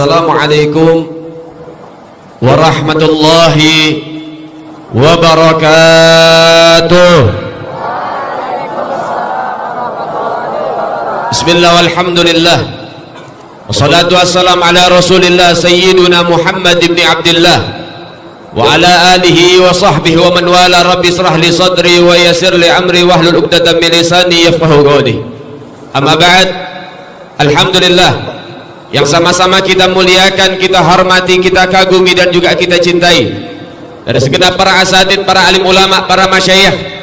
Assalamualaikum warahmatullahi wabarakatuh. Bismillah walhamdulillah. Wassalatu wassalam ala rasulillah Sayyiduna Muhammad ibn Abdullah Wa ala alihi wa sahbihi wa man wala. Rabbi israh li sadri wa yasir li amri Wahlul uqdatan min lisani yafqahu qawli. Amma ba'd. Alhamdulillah Yang sama-sama kita muliakan, kita hormati, kita kagumi dan juga kita cintai. Dari segenap para asatid, para alim ulama, para masyayikh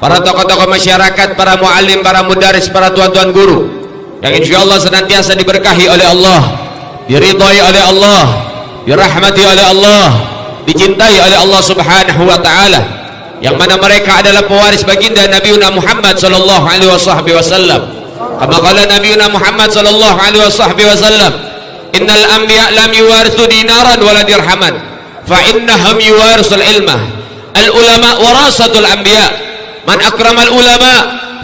Para tokoh-tokoh masyarakat, para muallim, para mudaris, para tuan-tuan guru yang insya Allah senantiasa diberkahi oleh Allah diridhai oleh Allah dirahmati oleh Allah dicintai oleh Allah subhanahu wa ta'ala yang mana mereka adalah pewaris baginda Nabi Muhammad sallallahu alaihi wasallam kama kala Nabi Muhammad sallallahu alaihi wasallam innal anbiya lam yuwarithu dinaran wala dirhaman fa innahum yuwarisul ilmah al ulama warasatul anbiya man akramal ulama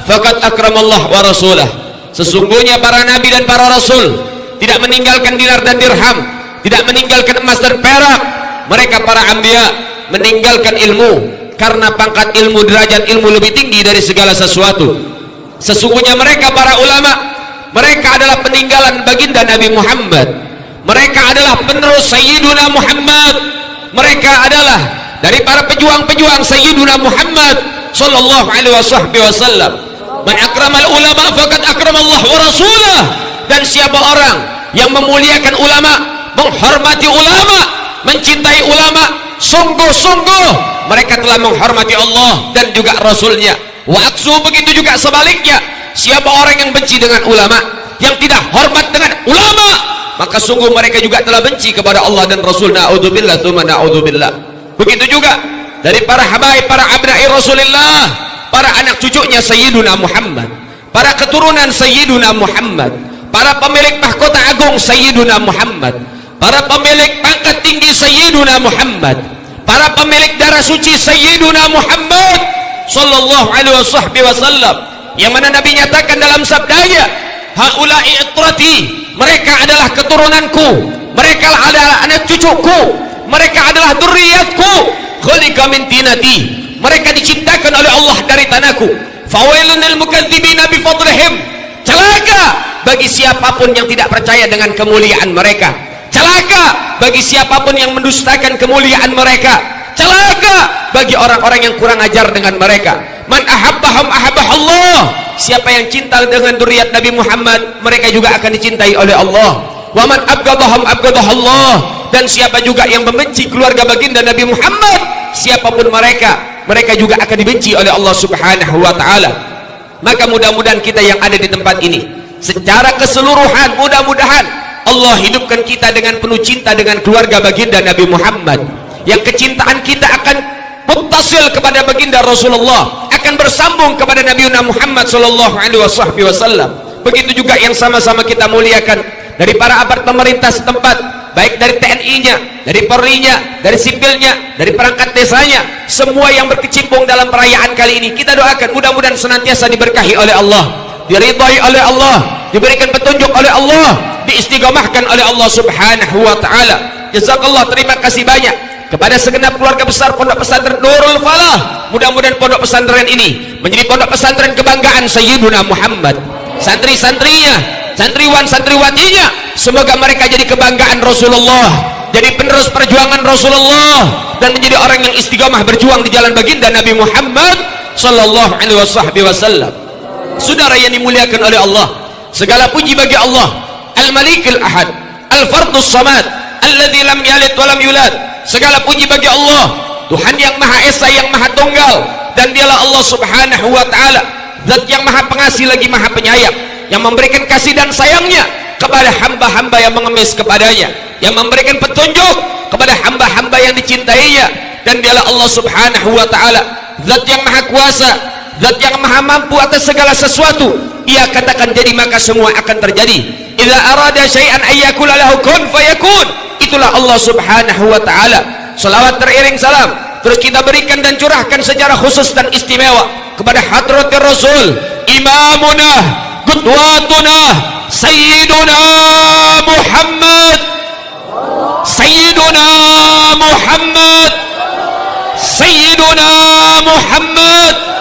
faqad akramallah wa rasulah. Sesungguhnya para nabi dan para rasul tidak meninggalkan dinar dan dirham tidak meninggalkan emas dan perak. Mereka para ambia meninggalkan ilmu karena pangkat ilmu derajat ilmu lebih tinggi dari segala sesuatu sesungguhnya mereka para ulama mereka adalah peninggalan baginda Nabi Muhammad. Mereka adalah penerus Sayyiduna Muhammad. Mereka adalah dari para pejuang-pejuang Sayyiduna Muhammad sallallahu alaihi wasallam man akramal ulama faqad akramallah wa rasulah. Dan siapa orang yang memuliakan ulama menghormati ulama mencintai ulama sungguh-sungguh mereka telah menghormati Allah dan juga Rasulnya wa aksu begitu juga sebaliknya. Siapa orang yang benci dengan ulama yang tidak hormat dengan ulama maka sungguh mereka juga telah benci kepada Allah dan Rasul. Na'udzubillah thumma na'udzubillah. Begitu juga dari para habaib para abna'i Rasulullah para anak cucunya Sayyiduna Muhammad para keturunan Sayyiduna Muhammad para pemilik mahkota agung Sayyiduna Muhammad para pemilik pangkat tinggi Sayyiduna Muhammad para pemilik darah suci Sayyiduna Muhammad sallallahu alaihi wasallam yang mana Nabi nyatakan dalam sabdanya haula'i itrati mereka adalah keturunanku. Mereka adalah anak cucuku. Mereka adalah durriyatku. Khalika min tinati. Mereka diciptakan oleh Allah dari tanahku. Fawailun lil mukadzibina bi fadlihim. Celaka bagi siapa pun yang tidak percaya dengan kemuliaan mereka. Celaka bagi siapa pun yang mendustakan kemuliaan mereka celaka bagi orang-orang yang kurang ajar dengan mereka. Man ahabbahum ahabbah Allah siapa yang cinta dengan duriat Nabi Muhammad mereka juga akan dicintai oleh Allah. Wa man abgadahum abgadah Allah dan siapa juga yang membenci keluarga baginda Nabi Muhammad siapa pun mereka mereka juga akan dibenci oleh Allah subhanahu wa ta'ala. Maka mudah-mudahan kita yang ada di tempat ini secara keseluruhan mudah-mudahan Allah hidupkan kita dengan penuh cinta dengan keluarga baginda Nabi Muhammad yang kecintaan kita akan mutasil kepada baginda Rasulullah akan bersambung kepada Nabi Muhammad sallallahu alaihi wasallam. Begitu juga yang sama-sama kita muliakan dari para abad pemerintah setempat baik dari TNI-nya, dari Polri-nya, dari sipilnya, dari perangkat desanya, semua yang berkecimpung dalam perayaan kali ini, kita doakan mudah-mudahan senantiasa diberkahi oleh Allah, diridhai oleh Allah, diberikan petunjuk oleh Allah, diistiqomahkan oleh Allah Subhanahu wa taala. Jazakallah, terima kasih banyak kepada segenap keluarga besar Pondok Pesantren Nurul Falah. Mudah-mudahan pondok pesantren ini menjadi pondok pesantren kebanggaan Sayyiduna Muhammad. Santri-santrinya santriwan santriwatinya semoga mereka jadi kebanggaan Rasulullah jadi penerus perjuangan Rasulullah dan menjadi orang yang istiqamah berjuang di jalan baginda Nabi Muhammad sallallahu alaihi wasallam saudara yang dimuliakan oleh Allah segala puji bagi Allah Al-Malik Al-Ahad Al-Fardus Samad Alladhi lam yalid wa lam yulad segala puji bagi Allah. Tuhan yang Maha Esa yang Maha Tunggal. Dan dialah Allah Subhanahu wa taala. Zat yang Maha Pengasih lagi Maha Penyayang. Yang memberikan kasih dan sayangnya kepada hamba-hamba yang mengemis kepadanya. Yang memberikan petunjuk kepada hamba-hamba yang dicintainya. Dan dialah Allah subhanahu wa ta'ala. Zat yang maha kuasa zat yang maha mampu atas segala sesuatu ia katakan jadi maka semua akan terjadi. Idza arada syai'an ayyakula lahu kun fayakun. Itulah Allah subhanahu wa ta'ala. Salawat teriring salam. Terus kita berikan dan curahkan secara khusus dan istimewa kepada hadratir rasul imamuna qudwatuna sayyiduna Muhammad. Sayyiduna Muhammad. Sayyiduna Muhammad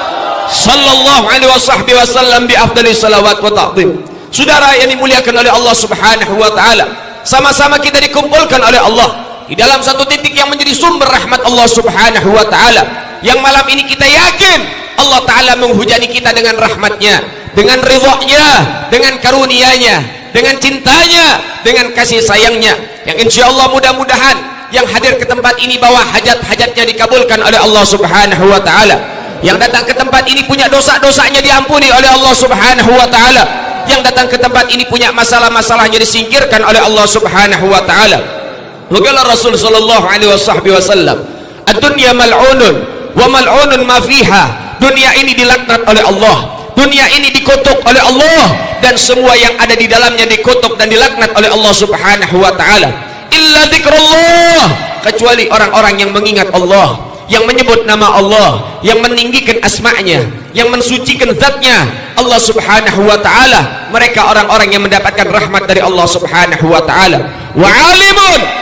sallallahu alaihi wasallam bi afdali salawat wa ta'zim. Saudara yang dimuliakan oleh Allah subhanahu wa ta'ala sama-sama kita dikumpulkan oleh Allah di dalam satu titik yang menjadi sumber rahmat Allah subhanahu wa ta'ala. Yang malam ini kita yakin Allah ta'ala menghujani kita dengan rahmatnya dengan ridhonya dengan karunianya dengan cintanya dengan kasih sayangnya. Yang insya Allah mudah-mudahan yang hadir ke tempat ini bahwa hajat-hajatnya dikabulkan oleh Allah subhanahu wa ta'ala yang datang ke tempat ini punya dosa-dosanya diampuni oleh Allah subhanahu wa ta'ala. Yang datang ke tempat ini punya masalah-masalahnya disingkirkan oleh Allah subhanahu wa ta'ala. Waqala Rasul sallallahu alaihi wasallam ad-dunya mal'unun wa mal'unun ma fiha. Dunia ini dilaknat oleh Allah. Dunia ini dikutuk oleh Allah. Dan semua yang ada di dalamnya dikutuk dan dilaknat oleh Allah subhanahu wa ta'ala. Illa zikrullah kecuali orang-orang yang mengingat Allah yang menyebut nama Allah yang meninggikan asma'nya yang mensucikan zatnya. Allah subhanahu wa ta'ala. Mereka orang-orang yang mendapatkan rahmat dari Allah subhanahu wa ta'ala. Wa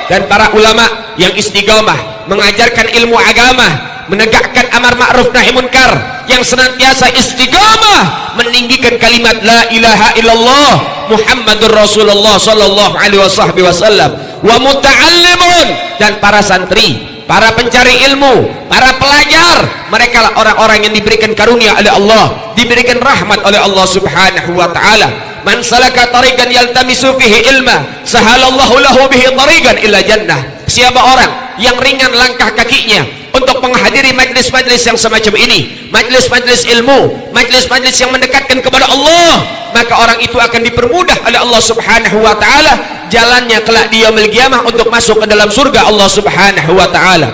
dan para ulama yang istiqamah mengajarkan ilmu agama menegakkan amar ma'ruf nahi munkar yang senantiasa istiqamah meninggikan kalimat la ilaha illallah Muhammadur Rasulullah sallallahu alaihi wasallam wa muta'allimun. Dan para santri para pencari ilmu para pelajar mereka lah orang-orang yang diberikan karunia oleh Allah diberikan rahmat oleh Allah subhanahu wa ta'ala. Man salaka tariqan yaltamisu fihi ilma sahalallahu lahu bihi tariqan ila jannah. Siapa orang yang ringan langkah kakinya untuk menghadiri majlis-majlis yang semacam ini. Majlis-majlis ilmu. Majlis-majlis yang mendekatkan kepada Allah. Maka orang itu akan dipermudah oleh Allah subhanahu wa ta'ala. Jalannya kelak dia melgiamah untuk masuk ke dalam surga Allah subhanahu wa ta'ala.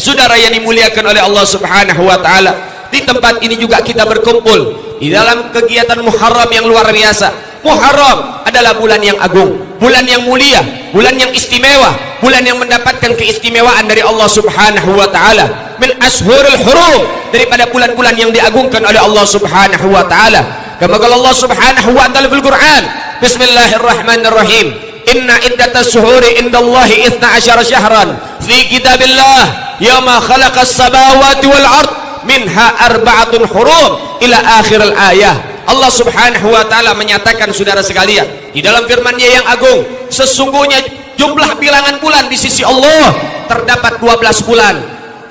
Saudara yang dimuliakan oleh Allah subhanahu wa ta'ala di tempat ini juga kita berkumpul. Di dalam kegiatan Muharram yang luar biasa. Muharram adalah bulan yang agung bulan yang mulia bulan yang istimewa bulan yang mendapatkan keistimewaan dari Allah subhanahu wa ta'ala. Min ashurul hurum daripada bulan-bulan yang diagungkan oleh Allah subhanahu wa ta'ala. Kama Allah subhanahu wa ta'ala fil Quran Bismillahirrahmanirrahim. Inna iddatas suhuri indallahi ithna asyara syahran. Fi kitabillah yama khalaqas samawati wal ard minha arba'atun hurum ila akhir al ayah Allah subhanahu wa ta'ala menyatakan saudara sekalian di dalam firmannya yang agung sesungguhnya jumlah bilangan bulan di sisi Allah terdapat 12 bulan.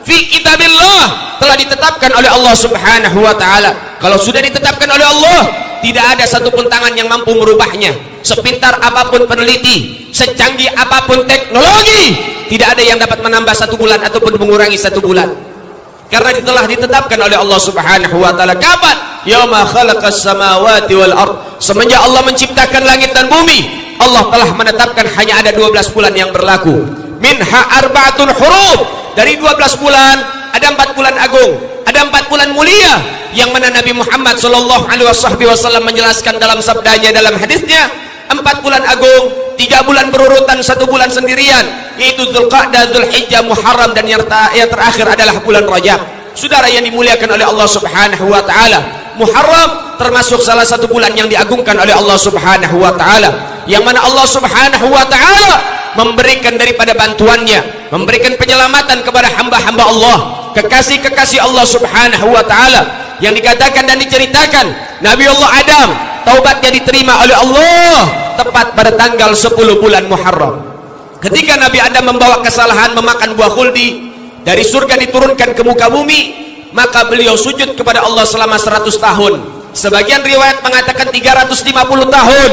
Fi kitabillah telah ditetapkan oleh Allah subhanahu wa ta'ala. Kalau sudah ditetapkan oleh Allah tidak ada satupun tangan yang mampu merubahnya. Sepintar apa pun peneliti secanggih apa pun teknologi tidak ada yang dapat menambah satu bulan ataupun mengurangi satu bulan. Karena telah ditetapkan oleh Allah subhanahu wa ta'ala. Kapan? Yauma khalaqas samawati wal ard. Semenjak Allah menciptakan langit dan bumi Allah telah menetapkan hanya ada 12 bulan yang berlaku. Minha arba'atun huruf. Dari 12 bulan ada 4 bulan agung ada 4 bulan mulia yang mana Nabi Muhammad sallallahu alaihi wasallam menjelaskan dalam sabdanya dalam hadisnya 4 bulan agung 3 bulan berurutan satu bulan sendirian yaitu Zulqa'dah, Zulhijjah, Muharram dan yang, terakhir adalah bulan Rajab. Saudara yang dimuliakan oleh Allah subhanahu wa ta'ala Muharram termasuk salah satu bulan yang diagungkan oleh Allah Subhanahu wa taala yang mana Allah Subhanahu wa taala memberikan daripada bantuannya memberikan penyelamatan kepada hamba-hamba Allah kekasih-kekasih Allah Subhanahu wa taala yang dikatakan dan diceritakan Nabi Allah Adam taubatnya diterima oleh Allah tepat pada tanggal 10 bulan Muharram. Ketika Nabi Adam membawa kesalahan memakan buah khuldi dari surga diturunkan ke muka bumi maka beliau sujud kepada Allah selama 100 tahun. Sebagian riwayat mengatakan 350 tahun.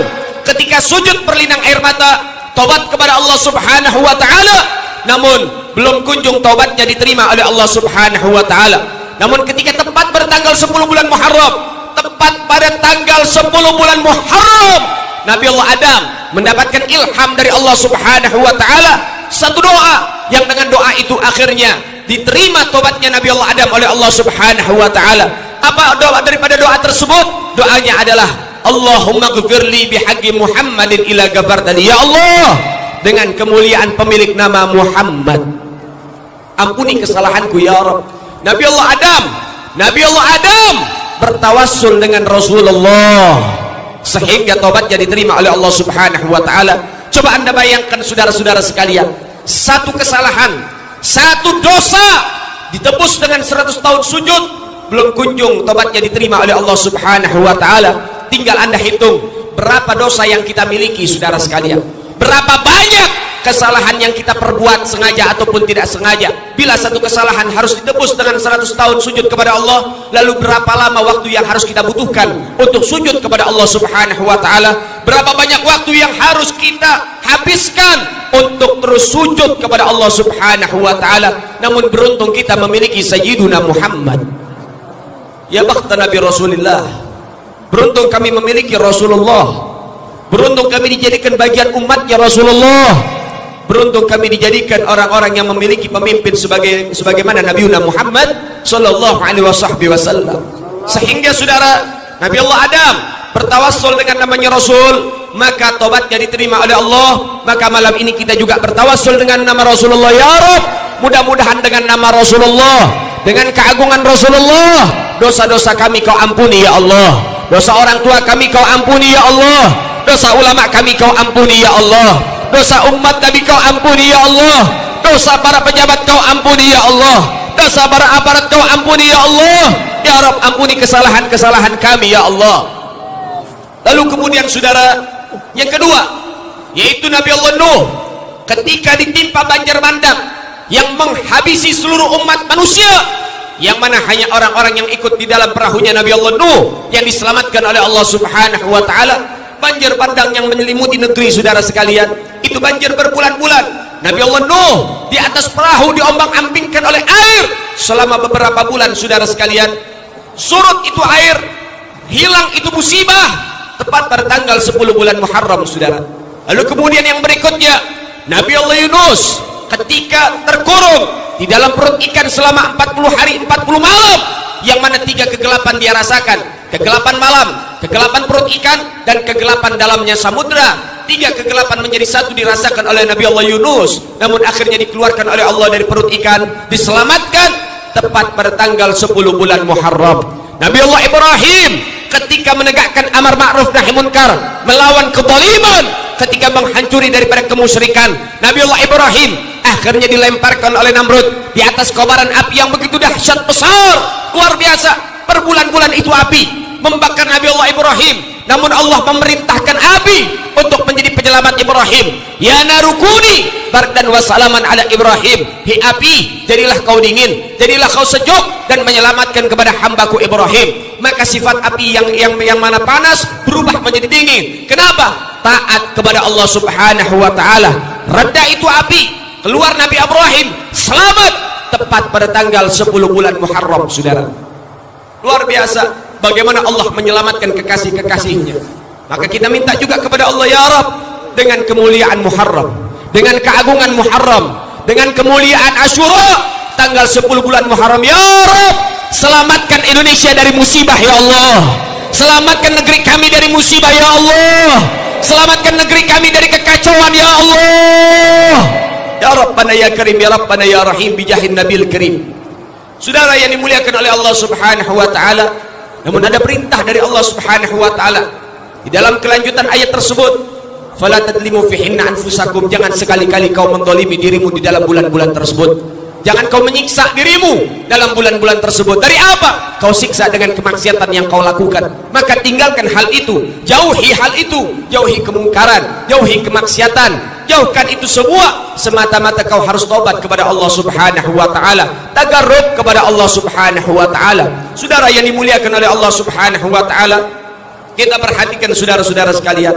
Ketika sujud perlinang air mata tobat kepada Allah subhanahu wa ta'ala. Namun belum kunjung tobatnya diterima oleh Allah subhanahu wa ta'ala. Namun ketika tepat pada tanggal 10 bulan Muharram tepat pada tanggal 10 bulan Muharram Nabi Allah Adam mendapatkan ilham dari Allah subhanahu wa ta'ala. Satu doa yang dengan doa itu akhirnya diterima tobatnya Nabi Allah Adam oleh Allah subhanahu wa ta'ala. Apa doa daripada doa tersebut? Doanya adalah Allahumma gfirli bihaqi Muhammadin ila gafartani ya Allah dengan kemuliaan pemilik nama Muhammad. Ampuni kesalahanku ya Rabb Nabi Allah Adam Nabi Allah Adam bertawassul dengan Rasulullah sehingga tobatnya diterima oleh Allah subhanahu wa ta'ala. Coba anda bayangkan saudara-saudara sekalian satu kesalahan satu dosa ditebus dengan 100 tahun sujud belum kunjung tobatnya diterima oleh Allah subhanahu wa ta'ala. Tinggal anda hitung berapa dosa yang kita miliki saudara sekalian? Berapa banyak kesalahan yang kita perbuat sengaja ataupun tidak sengaja. Bila satu kesalahan harus ditebus dengan 100 tahun sujud kepada Allah lalu berapa lama waktu yang harus kita butuhkan untuk sujud kepada Allah subhanahu wa ta'ala? Berapa banyak waktu yang harus kita habiskan untuk terus sujud kepada Allah subhanahu wa ta'ala? Namun beruntung kita memiliki Sayyiduna Muhammad. Ya bakhta Nabi Rasulullah. Beruntung kami memiliki Rasulullah. Beruntung kami dijadikan bagian umatnya Rasulullah beruntung kami dijadikan orang-orang yang memiliki pemimpin sebagai sebagaimana Nabi Muhammad sallallahu alaihi wasallam. Sehingga saudara Nabi Allah Adam bertawassul dengan namanya Rasul maka tobatnya diterima oleh Allah. Maka malam ini kita juga bertawassul dengan nama Rasulullah. Ya Rab mudah-mudahan dengan nama Rasulullah dengan keagungan Rasulullah dosa-dosa kami kau ampuni ya Allah. Dosa orang tua kami kau ampuni ya Allah. Dosa ulama kami kau ampuni ya Allah dosa umat Nabi kau ampuni ya Allah. Dosa para pejabat kau ampuni ya Allah. Dosa para aparat kau ampuni ya Allah. Ya Rabb ampuni kesalahan-kesalahan kami ya Allah. Lalu kemudian saudara yang kedua yaitu Nabi Allah Nuh ketika ditimpa banjir bandang yang menghabisi seluruh umat manusia yang mana hanya orang-orang yang ikut di dalam perahunya Nabi Allah Nuh yang diselamatkan oleh Allah subhanahu wa ta'ala. Banjir bandang yang menyelimuti negeri saudara sekalian itu banjir berbulan-bulan. Nabi Allah Nuh di atas perahu diombang-ambingkan oleh air. Selama beberapa bulan saudara sekalian surut itu air hilang itu musibah. Tepat pada tanggal 10 bulan Muharram saudara. Lalu kemudian yang berikutnya Nabi Allah Yunus ketika terkurung di dalam perut ikan selama 40 hari 40 malam yang mana tiga kegelapan dia rasakan. Kegelapan malam kegelapan perut ikan dan kegelapan dalamnya samudra tiga kegelapan menjadi satu dirasakan oleh Nabi Allah Yunus. Namun akhirnya dikeluarkan oleh Allah dari perut ikan. Diselamatkan tepat pada tanggal 10 bulan Muharram. Nabi Allah Ibrahim ketika menegakkan amar ma'ruf nahi munkar melawan kezaliman ketika menghancuri daripada kemusyrikan. Nabi Allah Ibrahim akhirnya dilemparkan oleh Namrud di atas kobaran api yang begitu dahsyat besar. Luar biasa. Berbulan-bulan itu api membakar Nabi Allah Ibrahim. Namun Allah memerintahkan api untuk menjadi penyelamat Ibrahim. Ya narukuni bardan wassalaman ala Ibrahim. Hi api jadilah kau dingin jadilah kau sejuk dan menyelamatkan kepada hambaku Ibrahim. Maka sifat api yang yang yang mana panas berubah menjadi dingin. Kenapa? Taat kepada Allah subhanahu wa ta'ala. Reda itu api keluar Nabi Ibrahim. Selamat. Tepat pada tanggal 10 bulan Muharram saudara. Luar biasa bagaimana Allah menyelamatkan kekasih-kekasihnya. Maka kita minta juga kepada Allah ya Rab dengan kemuliaan Muharram dengan keagungan Muharram dengan kemuliaan Ashura tanggal 10 bulan Muharram ya Rab selamatkan Indonesia dari musibah ya Allah. Selamatkan negeri kami dari musibah ya Allah. Selamatkan negeri kami dari kekacauan ya Allah. Ya Rabbana ya Karim ya Rabbana ya Rahim bijahin Nabil Karim. Saudara yang dimuliakan oleh Allah Subhanahu wa taala namun ada perintah dari Allah Subhanahu wa taala. Di dalam kelanjutan ayat tersebut fala tadlimu fihinna anfusakum. Jangan sekali-kali kau mendolimi dirimu di dalam bulan-bulan tersebut jangan kau menyiksa dirimu dalam bulan-bulan tersebut. Dari apa kau siksa dengan kemaksiatan yang kau lakukan? Maka tinggalkan hal itu. Jauhi hal itu. Jauhi kemungkaran. Jauhi kemaksiatan. Jauhkan itu semua. Semata-mata kau harus tobat kepada Allah subhanahu wa ta'ala. Tagarrub kepada Allah subhanahu wa ta'ala. Saudara yang dimuliakan oleh Allah subhanahu wa ta'ala kita perhatikan saudara-saudara sekalian.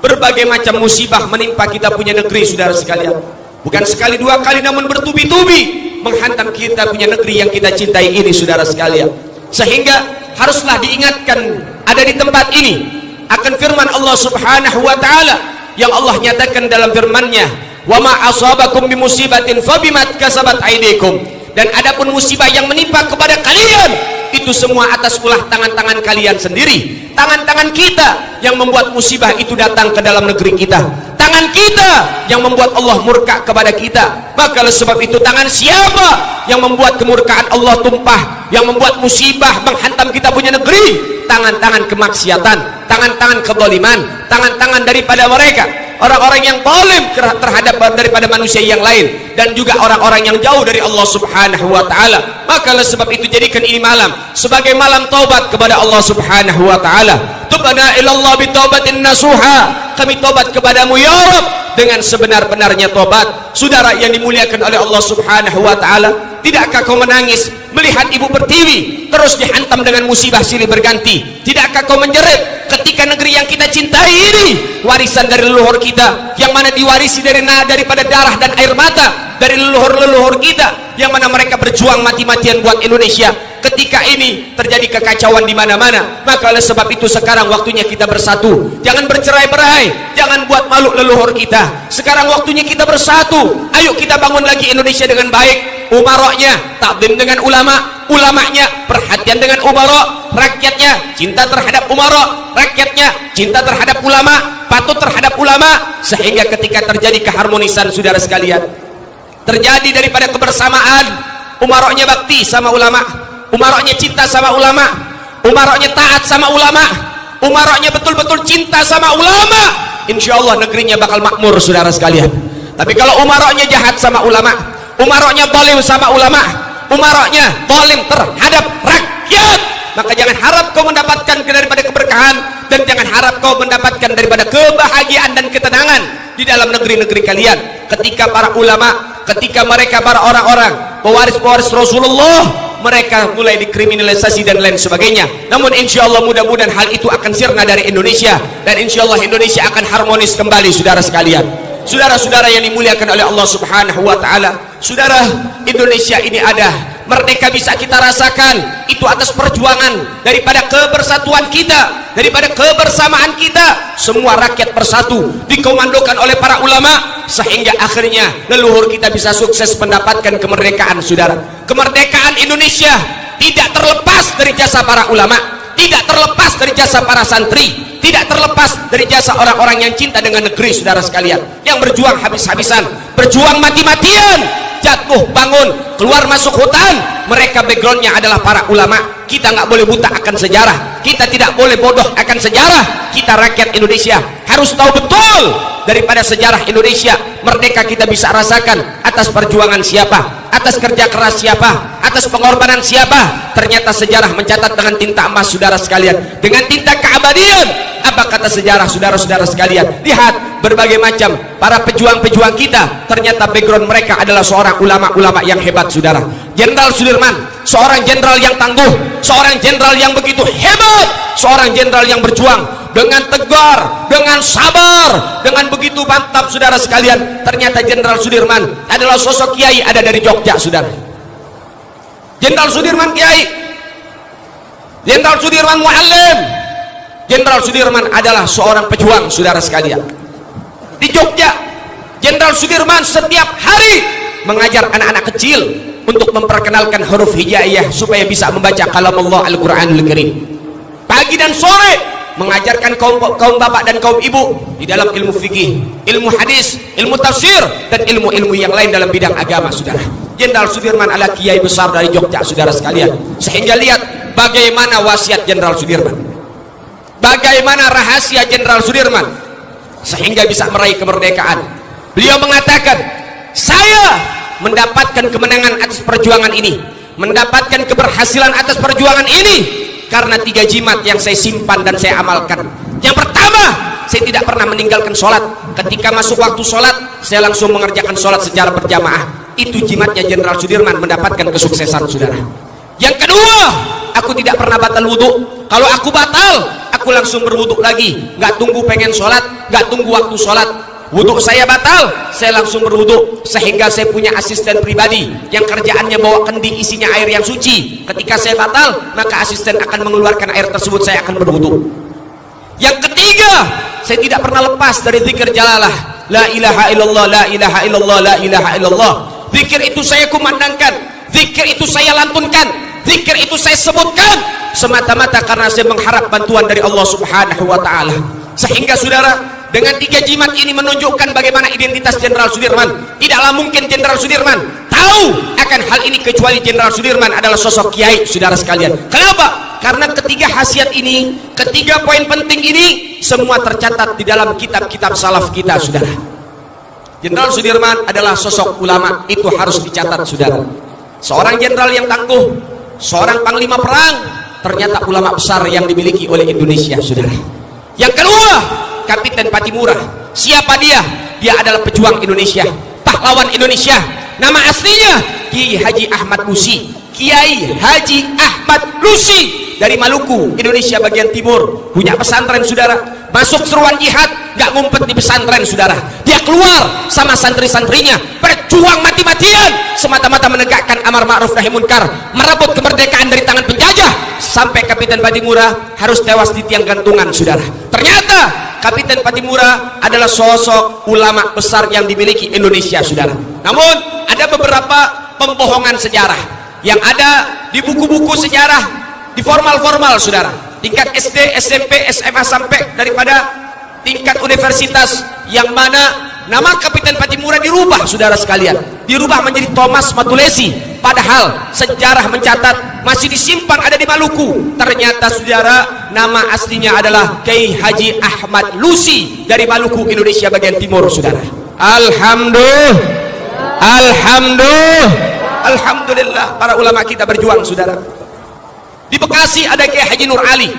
Berbagai macam musibah menimpa kita punya negeri saudara sekalian bukan sekali dua kali namun bertubi-tubi menghantam kita punya negeri yang kita cintai ini saudara sekalian. Sehingga haruslah diingatkan ada di tempat ini akan firman Allah subhanahu wa ta'ala yang Allah nyatakan dalam firman-Nya wa ma asabakum bi musibatin fabimat kasabat aydikum. Dan adapun musibah yang menimpa kepada kalian itu semua atas ulah tangan-tangan kalian sendiri tangan-tangan kita yang membuat musibah itu datang ke dalam negeri kita tangan kita yang membuat Allah murka kepada kita. Maka sebab itu tangan siapa yang membuat kemurkaan Allah tumpah yang membuat musibah menghantam kita punya negeri? Tangan-tangan kemaksiatan tangan-tangan kezaliman tangan-tangan daripada mereka orang-orang yang zalim terhadap daripada manusia yang lain dan juga orang-orang yang jauh dari Allah Subhanahu wa taala. Maka oleh sebab itu jadikan ini malam sebagai malam taubat kepada Allah Subhanahu wa taala. Tubana ilallah bitaubatin nasuha. Kami taubat kepadamu ya Rabb dengan sebenar-benarnya tobat. Saudara yang dimuliakan oleh Allah Subhanahu wa taala, tidakkah kau menangis melihat ibu pertiwi terus dihantam dengan musibah silih berganti? Tidakkah kau menjerit ketika negeri yang kita cintai ini? Warisan dari leluhur kita yang mana diwarisi dari daripada darah dan air mata dari leluhur-leluhur kita yang mana mereka berjuang mati-matian buat Indonesia. Ketika ini terjadi kekacauan di mana-mana maka oleh sebab itu sekarang waktunya kita bersatu. Jangan bercerai-berai jangan buat malu leluhur kita. Sekarang waktunya kita bersatu. Ayo kita bangun lagi Indonesia dengan baik umaroknya takdim dengan ulama ulamanya perhatian dengan umarok rakyatnya cinta terhadap umarok rakyatnya cinta terhadap ulama patut terhadap ulama sehingga ketika terjadi keharmonisan saudara sekalian terjadi daripada kebersamaan umaroknya bakti sama ulama umaroknya cinta sama ulama umaroknya taat sama ulama umaroknya betul-betul cinta sama ulama insya Allah negerinya bakal makmur saudara sekalian. Tapi kalau umaroknya jahat sama ulama umaroknya dolim sama ulama. Umaroknya dolim terhadap rakyat. Maka jangan harap kau mendapatkan daripada keberkahan dan jangan harap kau mendapatkan daripada kebahagiaan dan ketenangan di dalam negeri-negeri kalian. Ketika para ulama ketika mereka para orang-orang pewaris-pewaris Rasulullah mereka mulai dikriminalisasi dan lain sebagainya. Namun insya Allah mudah-mudahan hal itu akan sirna dari Indonesia dan insya Allah Indonesia akan harmonis kembali saudara sekalian. Saudara-saudara yang dimuliakan oleh Allah subhanahu wa ta'ala saudara Indonesia ini ada. Merdeka bisa kita rasakan. Itu atas perjuangan daripada kebersatuan kita daripada kebersamaan kita. Semua rakyat bersatu dikomandokan oleh para ulama sehingga akhirnya leluhur kita bisa sukses mendapatkan kemerdekaan saudara. Kemerdekaan Indonesia tidak terlepas dari jasa para ulama tidak terlepas dari jasa para santri tidak terlepas dari jasa orang-orang yang cinta dengan negeri saudara sekalian yang berjuang habis-habisan berjuang mati-matian jatuh bangun keluar masuk hutan. Mereka backgroundnya adalah para ulama. Kita nggak boleh buta akan sejarah. Kita tidak boleh bodoh akan sejarah. Kita rakyat Indonesia harus tahu betul daripada sejarah Indonesia. Merdeka kita bisa rasakan atas perjuangan siapa atas kerja keras siapa? Atas pengorbanan siapa? Ternyata sejarah mencatat dengan tinta emas saudara sekalian. Dengan tinta keabadian. Apa kata sejarah saudara-saudara sekalian? Lihat berbagai macam. Para pejuang-pejuang kita ternyata background mereka adalah seorang ulama-ulama yang hebat saudara. Jenderal Sudirman seorang jenderal yang tangguh. Seorang jenderal yang begitu hebat. Seorang jenderal yang berjuang dengan tegar dengan sabar dengan begitu mantap saudara sekalian. Ternyata Jenderal Sudirman adalah sosok kiai ada dari Jogja saudara. Jenderal Sudirman kiai. Jenderal Sudirman muallim. Jenderal Sudirman adalah seorang pejuang saudara sekalian. Di Jogja Jenderal Sudirman setiap hari mengajar anak-anak kecil untuk memperkenalkan huruf hijaiyah supaya bisa membaca kalam Allah Al-Quranul Karim. Pagi dan sore mengajarkan kaum kaum bapak dan kaum ibu di dalam ilmu fikih, ilmu hadis, ilmu tafsir dan ilmu-ilmu yang lain dalam bidang agama saudara. Jenderal Sudirman adalah kiai besar dari Jogja saudara sekalian. Sehingga lihat bagaimana wasiat Jenderal Sudirman bagaimana rahasia Jenderal Sudirman sehingga bisa meraih kemerdekaan beliau mengatakan saya mendapatkan kemenangan atas perjuangan ini mendapatkan keberhasilan atas perjuangan ini karena tiga jimat yang saya simpan dan saya amalkan. Yang pertama saya tidak pernah meninggalkan sholat. Ketika masuk waktu sholat saya langsung mengerjakan sholat secara berjamaah. Itu jimatnya Jenderal Sudirman mendapatkan kesuksesan saudara. Yang kedua aku tidak pernah batal wudhu kalau aku batal aku langsung berwuduk lagi. Nggak tunggu pengen sholat nggak tunggu waktu sholat wuduk saya batal. Saya langsung berwuduk sehingga saya punya asisten pribadi yang kerjaannya bawa kendi isinya air yang suci. Ketika saya batal maka asisten akan mengeluarkan air tersebut saya akan berwuduk. Yang ketiga saya tidak pernah lepas dari zikir jalalah. La ilaha illallah la ilaha illallah la ilaha illallah. Zikir itu saya kumandangkan. Zikir itu saya lantunkan. Zikir itu saya sebutkan. Semata-mata karena saya mengharap bantuan dari Allah subhanahu wa ta'ala. Sehingga saudara dengan tiga jimat ini menunjukkan bagaimana identitas Jenderal Sudirman. Tidaklah mungkin Jenderal Sudirman tahu akan hal ini kecuali Jenderal Sudirman adalah sosok kiai saudara sekalian. Kenapa? karena ketiga khasiat ini ketiga poin penting ini semua tercatat di dalam kitab-kitab salaf kita saudara. Jenderal Sudirman adalah sosok ulama itu harus dicatat saudara. Seorang jenderal yang tangguh seorang panglima perang ternyata ulama besar yang dimiliki oleh Indonesia saudara. Yang kedua Kapiten Patimura. Siapa dia? Dia adalah pejuang Indonesia. Pahlawan Indonesia. Nama aslinya Kiai Haji Ahmad Musi Kiai Haji Ahmad Lusi. Dari Maluku, Indonesia bagian timur. Punya pesantren saudara. Masuk seruan jihad gak ngumpet di pesantren saudara. Dia keluar sama santri-santrinya. Berjuang mati-matian. Semata-mata menegakkan amar ma'ruf nahi munkar. Merebut kemerdekaan dari tangan penjajah. Sampai Kapiten Patimura harus tewas di tiang gantungan saudara. Ternyata Kapiten Patimura adalah sosok ulama besar yang dimiliki Indonesia saudara. Namun ada beberapa pembohongan sejarah yang ada di buku-buku sejarah di formal-formal saudara. Tingkat SD, SMP, SMA sampai daripada tingkat universitas yang mana nama Kapiten Patimura dirubah saudara sekalian. Dirubah menjadi Thomas Matulesi. Padahal sejarah mencatat masih disimpan ada di Maluku. Ternyata saudara nama aslinya adalah Kiai Haji Ahmad Lusi dari Maluku Indonesia bagian timur saudara. Alhamdulillah. Alhamdulillah. Alhamdulillah. Para ulama kita berjuang saudara. Di Bekasi ada Kiai Haji Nur Ali,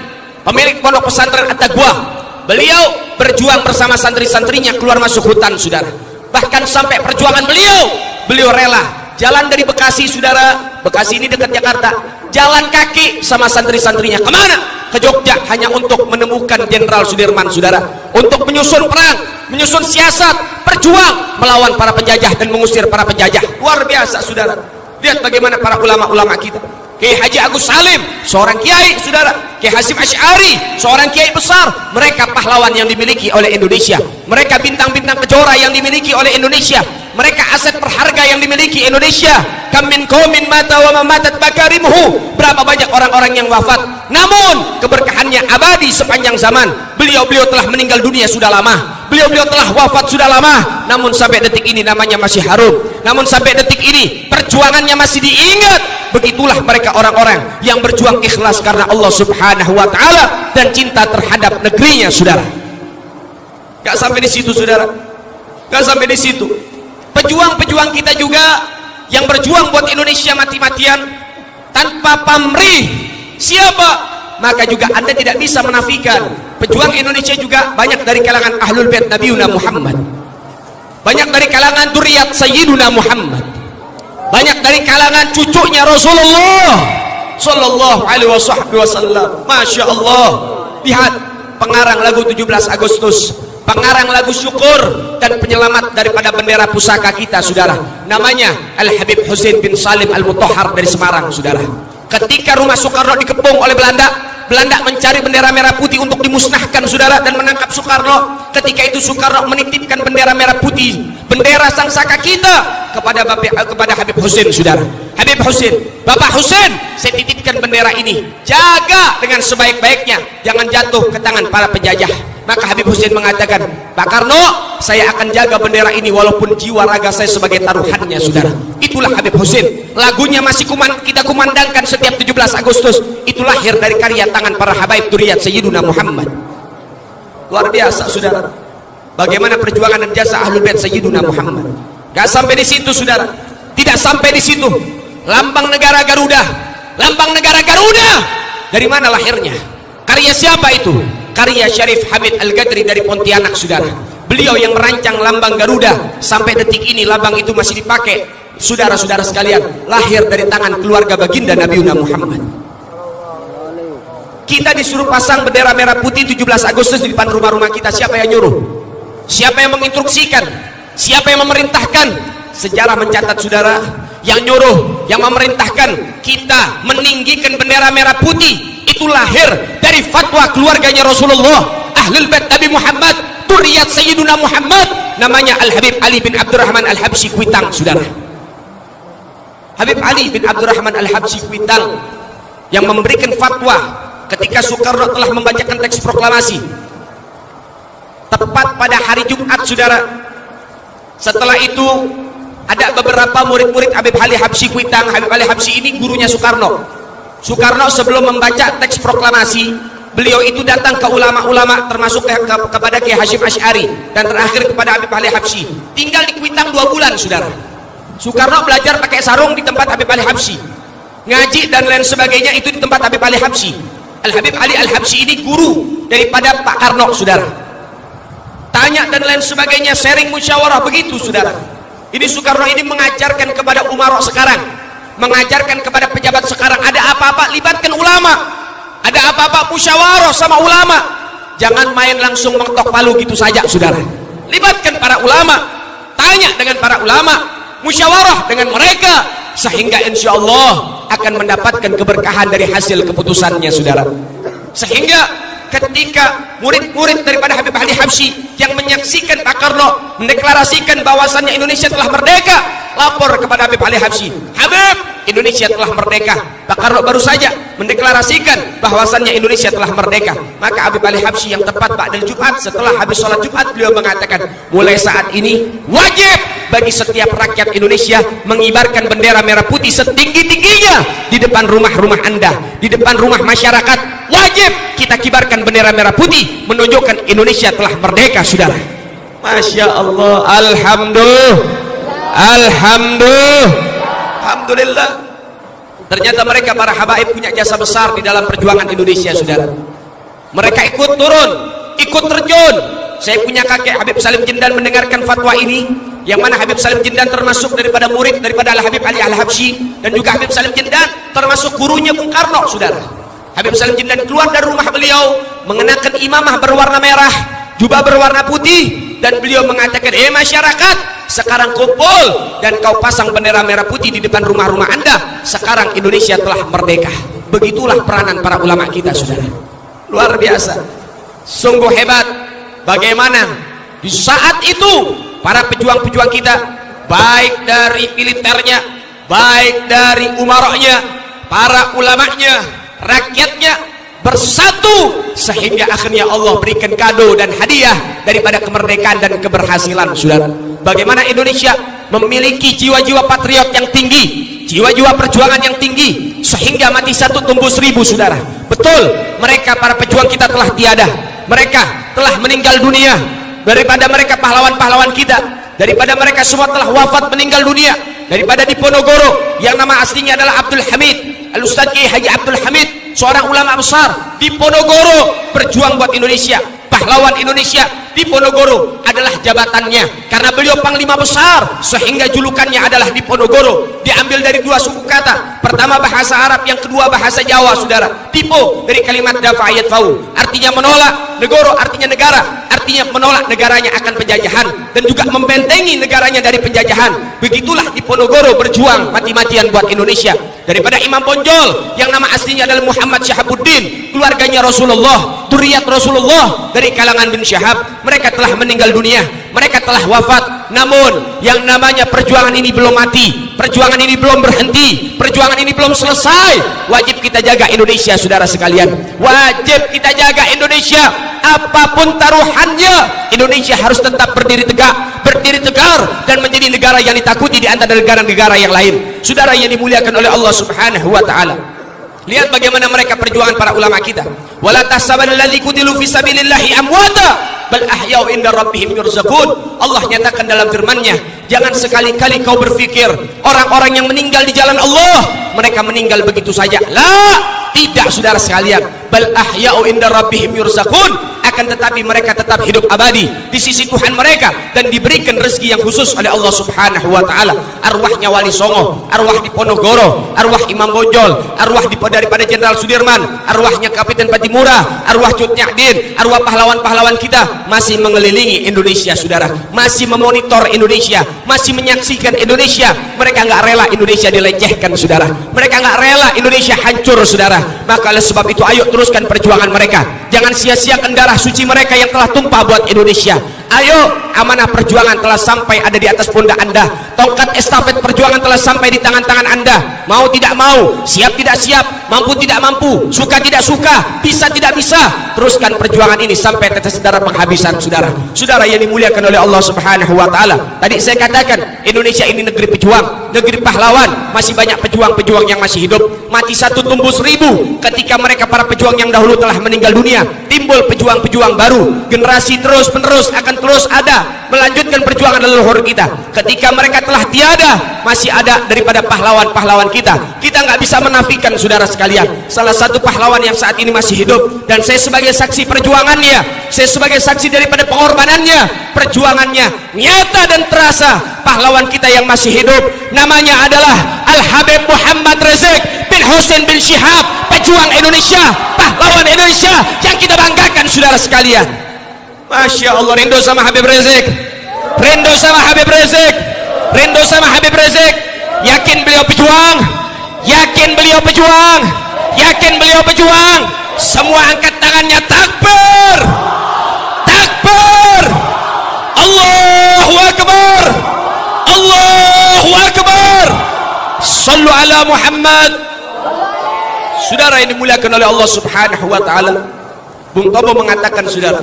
pemilik pondok pesantren At-Taqwa. Beliau berjuang bersama santri-santrinya keluar masuk hutan, Saudara. Bahkan sampai perjuangan beliau, beliau rela jalan dari Bekasi, Saudara. Bekasi ini dekat Jakarta. Jalan kaki sama santri-santrinya ke mana? Ke Jogja hanya untuk menemukan Jenderal Sudirman, Saudara. Untuk menyusun perang, menyusun siasat, berjuang melawan para penjajah dan mengusir para penjajah. Luar biasa, Saudara. Lihat bagaimana para ulama-ulama kita Kiai Haji Agus Salim, seorang kiai, saudara. Kiai Hasim Asy'ari, seorang kiai besar. Mereka pahlawan yang dimiliki oleh Indonesia. Mereka bintang-bintang kejora yang dimiliki oleh Indonesia. Mereka aset berharga yang dimiliki Indonesia. Kam min qaumin mata wa mamatat bakarimuhu. Berapa banyak orang-orang yang wafat. Namun keberkahannya abadi sepanjang zaman. Beliau-beliau telah meninggal dunia sudah lama. Beliau-beliau telah wafat sudah lama. Namun sampai detik ini namanya masih harum. Namun sampai detik ini perjuangannya masih diingat. Begitulah mereka orang-orang yang berjuang ikhlas karena Allah subhanahu wa ta'ala dan cinta terhadap negerinya saudara. Gak sampai di situ saudara. Gak sampai di situ. Pejuang-pejuang kita juga yang berjuang buat Indonesia mati-matian tanpa pamrih. Siapa? Maka juga anda tidak bisa menafikan pejuang Indonesia juga banyak dari kalangan ahlul bait Nabiuna Muhammad. Banyak dari kalangan duriyat Sayyiduna Muhammad. Banyak dari kalangan cucunya Rasulullah sallallahu alaihi wasallam. Masya Allah lihat pengarang lagu 17 Agustus pengarang lagu syukur dan penyelamat daripada bendera pusaka kita saudara. Namanya Al-Habib Husain bin Salim Al-Mutahhar dari Semarang saudara ketika rumah Soekarno dikepung oleh Belanda Belanda mencari bendera merah putih untuk dimusnahkan saudara dan menangkap Soekarno. Ketika itu Soekarno menitipkan bendera merah putih bendera sang saka kita kepada Bapak, kepada Habib Husin saudara. Habib Husin Bapak Husin saya titipkan bendera ini. Jaga dengan sebaik-baiknya jangan jatuh ke tangan para penjajah. Maka Habib Husin mengatakan Pak Karno saya akan jaga bendera ini walaupun jiwa raga saya sebagai taruhannya saudara. Itulah Habib Husin lagunya masih kuman, kita kumandangkan setiap 17 Agustus. Itu lahir dari karya tangan para habaib Duriyat Sayyiduna Muhammad. Luar biasa saudara. Bagaimana perjuangan dan jasa Ahlul Bait Sayyiduna Muhammad? Gak sampai di situ saudara. Tidak sampai di situ. Lambang negara Garuda. Lambang negara Garuda! Dari mana lahirnya? Karya siapa itu? Karya Syarif Hamid Al-Gadri dari Pontianak saudara beliau yang merancang lambang Garuda. Sampai detik ini lambang itu masih dipakai. Saudara-saudara sekalian lahir dari tangan keluarga baginda Nabi Muhammad. Kita disuruh pasang bendera merah putih 17 Agustus di depan rumah-rumah kita. Siapa yang nyuruh? Siapa yang menginstruksikan? Siapa yang memerintahkan? Sejarah mencatat saudara. Yang nyuruh yang memerintahkan kita meninggikan bendera merah putih. Itu lahir dari fatwa keluarganya Rasulullah Ahlul Bait Nabi Muhammad Turiyat Sayyiduna Muhammad namanya Al-Habib Ali bin Abdurrahman Al-Habsyi Kuitang saudara. Habib Ali bin Abdurrahman Al-Habsyi Kuitang yang memberikan fatwa ketika Soekarno telah membacakan teks proklamasi. Tepat pada hari Jumat saudara. Setelah itu ada beberapa murid-murid Habib Ali Habsyi Kuitang Habib Ali Habsyi ini gurunya Soekarno. Soekarno sebelum membaca teks proklamasi beliau itu datang ke ulama-ulama termasuk ke, ke, kepada Kiai Hashim Ash'ari dan terakhir kepada Habib Ali Habsyi. Tinggal di Kuitang dua bulan saudara. Soekarno belajar pakai sarung di tempat Habib Ali Habsyi. Ngaji dan lain sebagainya itu di tempat Habib Ali Habsyi. Al Habib Ali Al Habsyi ini guru daripada Pak Karno saudara. Tanya dan lain sebagainya sharing musyawarah begitu saudara. Ini Soekarno ini mengajarkan kepada Umarok sekarang. Mengajarkan kepada pejabat sekarang. Ada apa-apa libatkan ulama ada apa-apa musyawarah sama ulama? Jangan main langsung mengetok palu gitu saja saudara. Libatkan para ulama. Tanya dengan para ulama. Musyawarah dengan mereka. Sehingga insya Allah akan mendapatkan keberkahan dari hasil keputusannya saudara. Sehingga ketika murid-murid daripada Habib Ali Habsyi yang menyaksikan Pak Karno mendeklarasikan bahwasannya Indonesia telah merdeka lapor kepada Habib Ali Habsyi Habib Indonesia telah merdeka. Pak Karno baru saja mendeklarasikan bahwasannya Indonesia telah merdeka. Maka Habib Ali Habsyi yang tepat Pak dan Jumat setelah habis sholat Jumat beliau mengatakan mulai saat ini wajib bagi setiap rakyat Indonesia mengibarkan bendera merah putih setinggi-tingginya di depan rumah-rumah anda di depan rumah masyarakat wajib kita kibarkan bendera merah putih menunjukkan Indonesia telah merdeka saudara. Masya Allah. Alhamdulillah. Alhamdulillah. Alhamdulillah. Ternyata mereka para habaib punya jasa besar di dalam perjuangan Indonesia saudara. Mereka ikut turun ikut terjun. Saya punya kakek Habib Salim Jindan mendengarkan fatwa ini yang mana Habib Salim Jindan termasuk daripada murid daripada Al Habib Ali Al Habsyi dan juga Habib Salim Jindan termasuk gurunya Bung Karno saudara Habib Salim Jindan keluar dari rumah beliau mengenakan imamah berwarna merah jubah berwarna putih dan beliau mengatakan eh masyarakat sekarang kumpul dan kau pasang bendera merah putih di depan rumah-rumah anda. Sekarang Indonesia telah merdeka. Begitulah peranan para ulama kita saudara. Luar biasa. Sungguh hebat. Bagaimana? Di saat itu para pejuang-pejuang kita baik dari militernya baik dari umaroknya para ulamanya rakyatnya bersatu sehingga akhirnya Allah berikan kado dan hadiah daripada kemerdekaan dan keberhasilan saudara bagaimana Indonesia memiliki jiwa-jiwa patriot yang tinggi jiwa-jiwa perjuangan yang tinggi sehingga mati satu tumbuh seribu saudara. Betul mereka para pejuang kita telah tiada. Mereka telah meninggal dunia. Daripada mereka pahlawan-pahlawan kita daripada mereka semua telah wafat meninggal dunia. Daripada di Ponorogo yang nama aslinya adalah Abdul Hamid Al-Ustaz Kiai Haji Abdul Hamid seorang ulama besar di Ponorogo berjuang buat Indonesia. Pahlawan Indonesia di Ponorogo adalah jabatannya. Karena beliau panglima besar sehingga julukannya adalah di Ponorogo diambil dari dua suku kata. Pertama bahasa Arab yang kedua bahasa Jawa saudara. Tipe dari kalimat dafa'ayat fau. Artinya menolak negoro artinya negara. Artinya menolak negaranya akan penjajahan. Dan juga membentengi negaranya dari penjajahan. Begitulah di Ponorogo berjuang mati-matian buat Indonesia. Daripada Imam Bonjol yang nama aslinya adalah Muhammad Syahabuddin keluarganya Rasulullah turiat Rasulullah dari kalangan bin Syahab. Mereka telah meninggal dunia mereka telah wafat. Namun yang namanya perjuangan ini belum mati perjuangan ini belum berhenti perjuangan ini belum selesai. Wajib kita jaga Indonesia saudara sekalian. Wajib kita jaga Indonesia. Apa pun taruhannya Indonesia harus tetap berdiri tegak berdiri tegar dan menjadi negara yang ditakuti di antara negara-negara yang lain. Saudara yang dimuliakan oleh Allah subhanahu wa ta'ala Lihat bagaimana mereka perjuangan para ulama kita. Wala tahsabanna alladzi qutilu fi sabilillahi amwata bal ahya'u inda rabbihim yurzaqun. Allah nyatakan dalam firman-Nya, jangan sekali-kali kau berpikir orang-orang yang meninggal di jalan Allah mereka meninggal begitu saja. La, tidak saudara sekalian. Bal ahya'u inda rabbihim yurzaqun akan tetapi mereka tetap hidup abadi di sisi Tuhan mereka dan diberikan rezeki yang khusus oleh Allah Subhanahu wa taala. Arwahnya Wali Songo, arwah di Ponorogo, arwah Imam Bonjol, arwah di daripada Jenderal Sudirman, arwahnya Kapiten Patimura, arwah Cut Nyakdin, arwah pahlawan-pahlawan kita masih mengelilingi Indonesia Saudara, masih memonitor Indonesia, masih menyaksikan Indonesia. Mereka nggak rela Indonesia dilecehkan Saudara. Mereka nggak rela Indonesia hancur Saudara. Maka oleh sebab itu ayo teruskan perjuangan mereka. Jangan sia-siakan darah suci mereka yang telah tumpah buat Indonesia ayo amanah perjuangan telah sampai ada di atas pundak anda. Tongkat estafet perjuangan telah sampai di tangan-tangan anda. Mau tidak mau siap tidak siap mampu tidak mampu suka tidak suka bisa tidak bisa. Teruskan perjuangan ini sampai tetes darah penghabisan saudara. Saudara yang dimuliakan oleh Allah subhanahu wa ta'ala. Tadi saya katakan Indonesia ini negeri pejuang negeri pahlawan. Masih banyak pejuang-pejuang yang masih hidup. Mati satu tumbuh seribu. Ketika mereka para pejuang yang dahulu telah meninggal dunia timbul pejuang-pejuang baru. Generasi terus menerus akan terus ada melanjutkan perjuangan leluhur kita. Ketika mereka telah tiada masih ada daripada pahlawan-pahlawan kita. Kita nggak bisa menafikan saudara sekalian. Salah satu pahlawan yang saat ini masih hidup. Dan saya sebagai saksi perjuangannya saya sebagai saksi daripada pengorbanannya perjuangannya nyata dan terasa pahlawan kita yang masih hidup. Namanya adalah Al-Habib Muhammad Rezek bin Hussein bin Syihab pejuang Indonesia pahlawan Indonesia yang kita banggakan saudara sekalian Masya Allah rindu sama Habib Rezek rindu sama Habib Rezek rindu sama Habib Rezek yakin beliau pejuang. Yakin beliau pejuang. Yakin beliau pejuang. Semua angkat tangannya takbir! Takbir! Allahu Akbar! Allahu Akbar! Sallu ala Muhammad. Saudara yang dimuliakan oleh Allah subhanahu wa ta'ala. Bung Tomo mengatakan saudara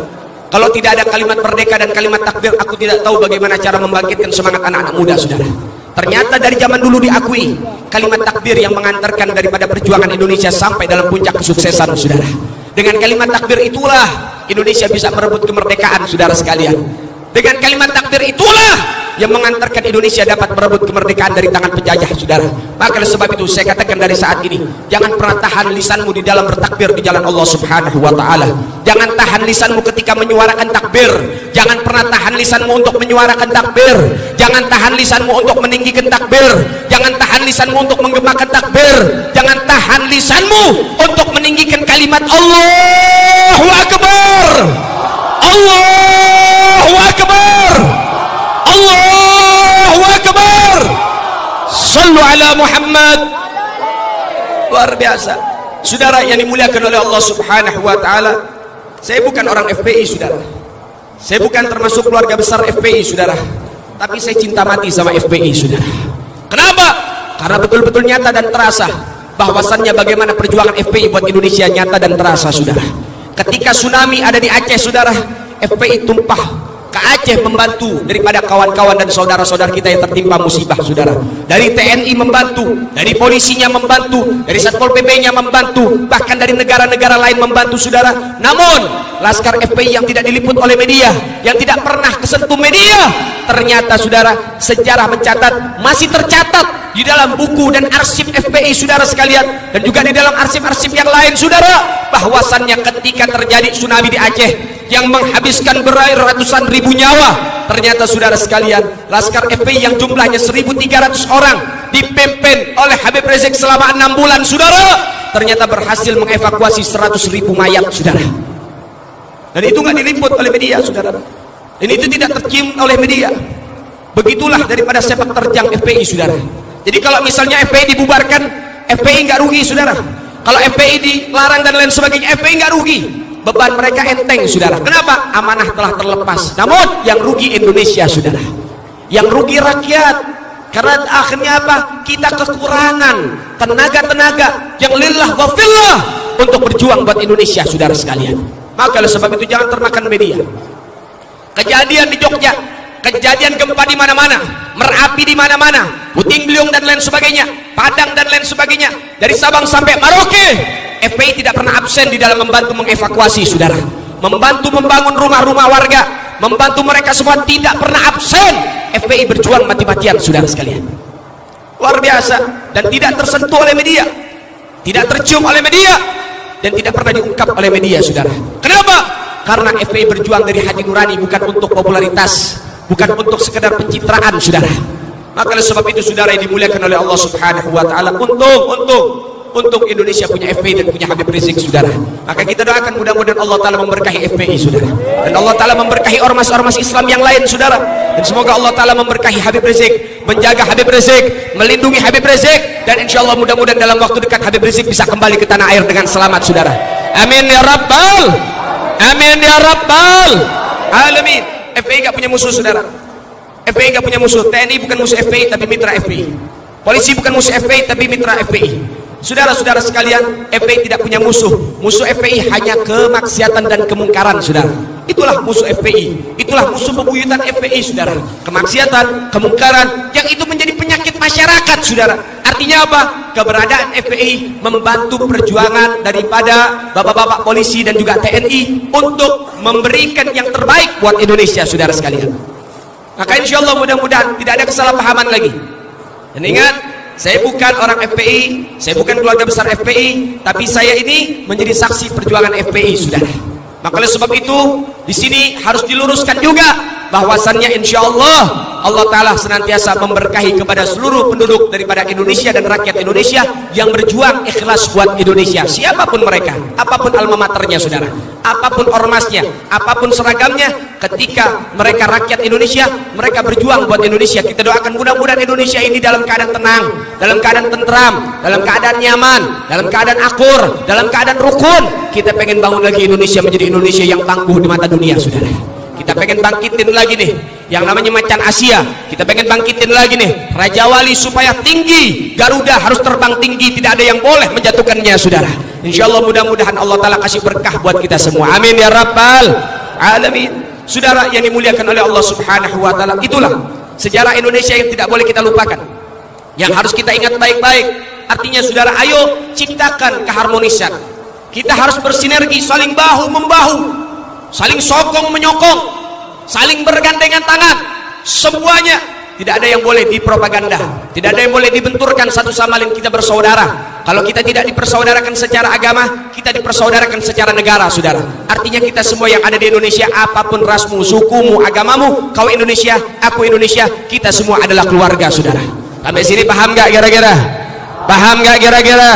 Kalau tidak ada kalimat merdeka dan kalimat takbir Aku tidak tahu bagaimana cara membangkitkan semangat anak-anak muda saudara. Ternyata dari zaman dulu diakui Kalimat takbir yang mengantarkan daripada perjuangan Indonesia Sampai dalam puncak kesuksesan saudara. Dengan kalimat takbir itulah Indonesia bisa merebut kemerdekaan saudara sekalian. Dengan kalimat takbir itulah yang mengantarkan Indonesia dapat merebut kemerdekaan dari tangan penjajah saudara. Maka sebab itu saya katakan dari saat ini jangan pernah tahan lisanmu di dalam bertakbir di jalan Allah subhanahu wa ta'ala. Jangan tahan lisanmu ketika menyuarakan takbir. Jangan pernah tahan lisanmu untuk menyuarakan takbir. Jangan tahan lisanmu untuk meninggikan takbir. Jangan tahan lisanmu untuk menggemakan takbir. Jangan tahan lisanmu untuk meninggikan kalimat Allahu Akbar. Allahu Akbar. Akbar Sallu ala Muhammad. Luar biasa. Saudara yang dimuliakan oleh Allah subhanahu wa ta'ala. Saya bukan orang FPI saudara. Saya bukan termasuk keluarga besar FPI saudara. Tapi saya cinta mati sama FPI saudara. Kenapa? karena betul-betul nyata dan terasa bahwasannya bagaimana perjuangan FPI buat Indonesia nyata dan terasa saudara. Ketika tsunami ada di Aceh saudara FPI tumpah ke Aceh membantu daripada kawan-kawan dan saudara-saudara kita yang tertimpa musibah saudara. Dari TNI membantu dari polisinya membantu dari Satpol PP nya membantu bahkan dari negara-negara lain membantu saudara. Namun Laskar FPI yang tidak diliput oleh media yang tidak pernah kesentuh media ternyata saudara sejarah mencatat masih tercatat di dalam buku dan arsip FPI saudara sekalian dan juga di dalam arsip-arsip yang lain saudara bahwasannya ketika terjadi tsunami di Aceh yang menghabiskan berair ratusan ribu nyawa ternyata saudara sekalian Laskar FPI yang jumlahnya 1300 orang dipimpin oleh Habib Rizik selama enam bulan saudara. Ternyata berhasil mengevakuasi 100 ribu mayat saudara. Dan itu nggak diliput oleh media saudara. Dan itu tidak tercium oleh media. Begitulah daripada sepak terjang FPI saudara. Jadi kalau misalnya FPI dibubarkan FPI nggak rugi saudara. Kalau FPI dilarang dan lain sebagainya FPI nggak rugi beban mereka enteng saudara. Kenapa? Amanah telah terlepas. Namun yang rugi Indonesia saudara. Yang rugi rakyat. Karena akhirnya apa? Kita kekurangan tenaga-tenaga yang lillah wa fillah untuk berjuang buat Indonesia saudara sekalian. Maka oleh sebab itu jangan termakan media. Kejadian di Jogja kejadian gempa di mana-mana merapi di mana-mana puting beliung dan lain sebagainya padang dan lain sebagainya dari Sabang sampai Maroke FPI tidak pernah absen di dalam membantu mengevakuasi saudara. Membantu membangun rumah-rumah warga membantu mereka semua tidak pernah absen. FPI berjuang mati-matian saudara sekalian. Luar biasa. Dan tidak tersentuh oleh media. Tidak tercium oleh media. Dan tidak pernah diungkap oleh media saudara. Kenapa? karena FPI berjuang dari hati nurani bukan untuk popularitas bukan untuk sekedar pencitraan saudara. Maka sebab itu saudara yang dimuliakan oleh Allah subhanahu wa ta'ala untuk untuk untuk Indonesia punya FPI dan punya Habib Rizik saudara. Maka kita doakan mudah-mudahan Allah Ta'ala memberkahi FPI saudara. Dan Allah Ta'ala memberkahi ormas-ormas Islam yang lain saudara. Dan semoga Allah Ta'ala memberkahi Habib Rizik menjaga Habib Rizik melindungi Habib Rizik. Dan insya Allah mudah-mudahan dalam waktu dekat Habib Rizik bisa kembali ke tanah air dengan selamat saudara. Amin ya Rabbal. Amin ya Rabbal. Alamin. FPI gak punya musuh saudara. FPI gak punya musuh. TNI bukan musuh FPI tapi mitra FPI polisi bukan musuh FPI tapi mitra FPI Saudara-saudara sekalian, FPI tidak punya musuh. Musuh FPI hanya kemaksiatan dan kemungkaran, saudara. Itulah musuh FPI. Itulah musuh pebuyutan FPI, saudara. Kemaksiatan, kemungkaran, yang itu menjadi penyakit masyarakat saudara artinya apa keberadaan FPI membantu perjuangan daripada bapak-bapak polisi dan juga TNI untuk memberikan yang terbaik buat Indonesia saudara sekalian maka insya Allah mudah-mudahan tidak ada kesalahpahaman lagi dan ingat saya bukan orang FPI saya bukan keluarga besar FPI tapi saya ini menjadi saksi perjuangan FPI saudara maka oleh sebab itu di sini harus diluruskan juga bahwasannya insya Allah Allah Ta'ala senantiasa memberkahi kepada seluruh penduduk daripada Indonesia dan rakyat Indonesia yang berjuang ikhlas buat Indonesia. Siapa pun mereka apa pun alma maternya saudara apa pun ormasnya apa pun seragamnya ketika mereka rakyat Indonesia mereka berjuang buat Indonesia. Kita doakan mudah-mudahan Indonesia ini dalam keadaan tenang dalam keadaan tentram dalam keadaan nyaman dalam keadaan akur dalam keadaan rukun. Kita pengen bangun lagi Indonesia menjadi Indonesia yang tangguh di mata dunia saudara. Kita pengen bangkitin lagi nih yang namanya macan Asia. Kita pengen bangkitin lagi nih Raja Wali supaya tinggi. Garuda harus terbang tinggi. Tidak ada yang boleh menjatuhkannya saudara. Insya Allah mudah-mudahan Allah Ta'ala kasih berkah buat kita semua. Amin ya Rabbal alamin saudara yang dimuliakan oleh Allah Subhanahu Wa Ta'ala itulah sejarah Indonesia yang tidak boleh kita lupakan. Yang harus kita ingat baik-baik. Artinya saudara ayo ciptakan keharmonisan. Kita harus bersinergi saling bahu membahu saling sokong menyokong saling bergandengan tangan. Semuanya tidak ada yang boleh dipropaganda. Tidak ada yang boleh dibenturkan satu sama lain. Kita bersaudara. Kalau kita tidak dipersaudarakan secara agama kita dipersaudarakan secara negara saudara. Artinya kita semua yang ada di Indonesia apa pun rasmu, sukumu, agamamu kau Indonesia, aku Indonesia kita semua adalah keluarga saudara. Sampai sini paham gak kira-kira? Paham gak kira-kira?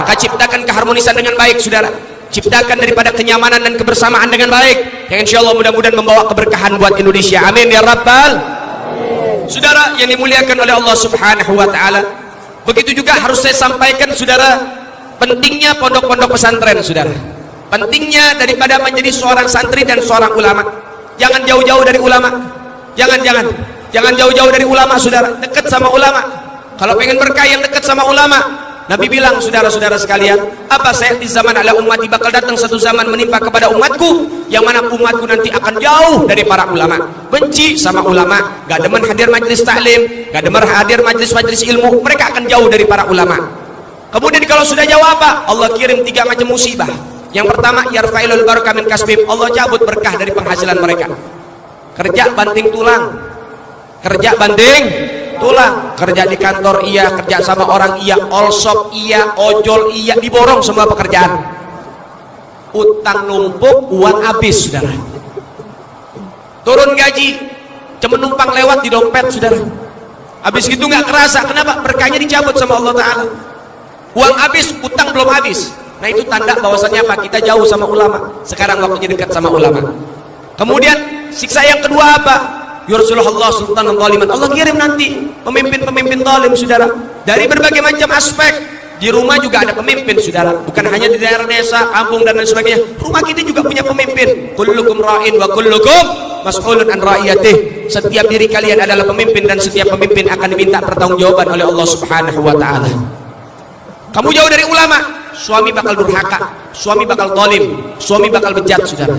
Maka ciptakan keharmonisan dengan baik saudara. Ciptakan daripada kenyamanan dan kebersamaan dengan baik. Yang insya Allah mudah-mudahan membawa keberkahan buat Indonesia. Amin ya rabbal saudara yang dimuliakan oleh Allah subhanahu wa ta'ala begitu juga harus saya sampaikan saudara pentingnya pondok-pondok pesantren saudara. Pentingnya daripada menjadi seorang santri dan seorang ulama. Jangan jauh-jauh dari ulama. Jangan-jangan jangan jauh-jauh dari ulama saudara. Dekat sama ulama. Kalau pengen berkah yang dekat sama ulama Nabi bilang saudara-saudara sekalian apa saya di zaman ala umat bakal datang satu zaman menimpa kepada umatku? Yang mana umatku nanti akan jauh dari para ulama. Benci sama ulama. Gak demen hadir majlis taklim gak demen hadir majlis-majlis ilmu. Mereka akan jauh dari para ulama. Kemudian kalau sudah jauh apa Allah kirim tiga macam musibah. Yang pertama yarfailul barakah min kasbim Allah cabut berkah dari penghasilan mereka. Kerja banting tulang. Kerja banting tulang kerja di kantor iya kerja sama orang iya all shop iya ojol iya diborong semua pekerjaan. Utang numpuk uang habis saudara. Turun gaji cuma numpang lewat di dompet saudara. Habis gitu nggak kerasa kenapa? Berkahnya dicabut sama Allah Ta'ala. Uang habis utang belum habis. Nah itu tanda bahwasannya apa? Kita jauh sama ulama. Sekarang waktunya dekat sama ulama. Kemudian siksa yang kedua apa Yursulullah sultan zaliman. Allah kirim nanti pemimpin-pemimpin zalim saudara. Dari berbagai macam aspek. Di rumah juga ada pemimpin saudara. Bukan hanya di daerah desa, kampung dan lain sebagainya. Rumah kita juga punya pemimpin. Kullukum ra'in wa kullukum mas'ulun an ra'iyatih. Setiap diri kalian adalah pemimpin dan setiap pemimpin akan diminta pertanggungjawaban oleh Allah Subhanahu wa taala. Kamu jauh dari ulama, suami bakal durhaka, suami bakal zalim, suami bakal bejat saudara.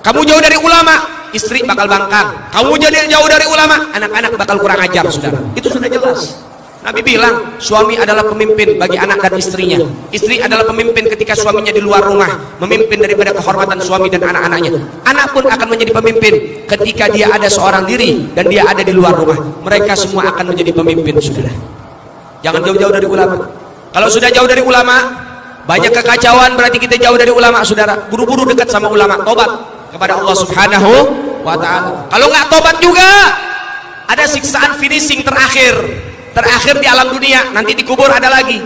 Kamu jauh dari ulama, istri bakal bangkang. Kamu jadi jauh dari ulama anak-anak bakal kurang ajar saudara. Itu sudah jelas. Nabi bilang suami adalah pemimpin bagi anak dan istrinya. Istri adalah pemimpin ketika suaminya di luar rumah memimpin daripada kehormatan suami dan anak-anaknya. Anak pun akan menjadi pemimpin ketika dia ada seorang diri dan dia ada di luar rumah. Mereka semua akan menjadi pemimpin saudara. Jangan jauh-jauh dari ulama. Kalau sudah jauh dari ulama banyak kekacauan berarti kita jauh dari ulama saudara. Buru-buru dekat sama ulama. Tobat kepada Allah Subhanahu wa taala. Kalau nggak tobat juga ada siksaan finishing terakhir. Terakhir di alam dunia, nanti dikubur ada lagi.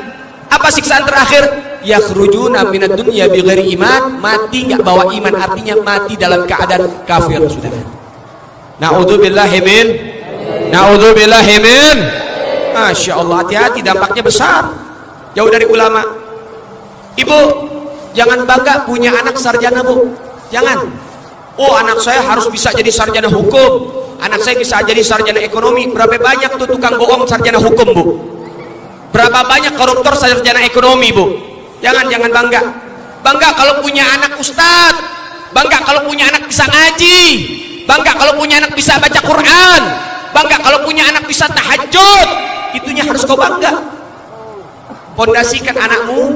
Apa siksaan terakhir? Yakhrujuna minad dunya bighairi iman, mati nggak bawa iman artinya mati dalam keadaan kafir, Saudara. Nauzubillahi min Nauzubillahi min Masya Allah hati-hati dampaknya besar Jauh dari ulama Ibu Jangan bangga punya anak sarjana bu Jangan Oh anak saya harus bisa jadi sarjana hukum. Anak saya bisa jadi sarjana ekonomi. Berapa banyak tuh tukang bohong sarjana hukum bu? Berapa banyak koruptor sarjana ekonomi bu? Jangan, jangan bangga. Bangga kalau punya anak ustad Bangga kalau punya anak bisa ngaji. Bangga kalau punya anak bisa baca Quran. Bangga kalau punya anak bisa tahajud. Itunya harus kau bangga. Pondasikan anakmu.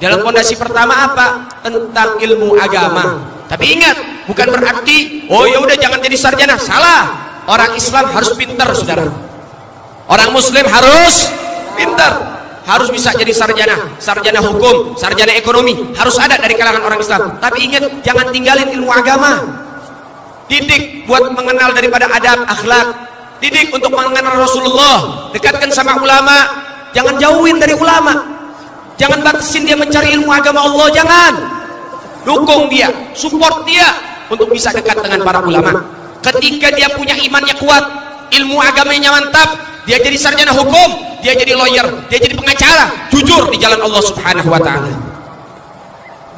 Dalam pondasi pertama apa? Tentang ilmu agama tapi ingat bukan berarti oh ya udah jangan jadi sarjana. Salah. Orang Islam harus pintar saudara. Orang muslim harus pintar. Harus bisa jadi sarjana. Sarjana hukum sarjana ekonomi harus ada dari kalangan orang Islam. Tapi ingat jangan tinggalin ilmu agama. Didik buat mengenal daripada adab akhlak. Didik untuk mengenal Rasulullah. Dekatkan sama ulama. Jangan jauhin dari ulama. Jangan batasin dia mencari ilmu agama Allah. Jangan dukung dia support dia untuk bisa dekat dengan para ulama ketika dia punya imannya kuat ilmu agamanya mantap dia jadi sarjana hukum dia jadi lawyer, dia jadi pengacara, jujur di jalan Allah Subhanahu wa taala.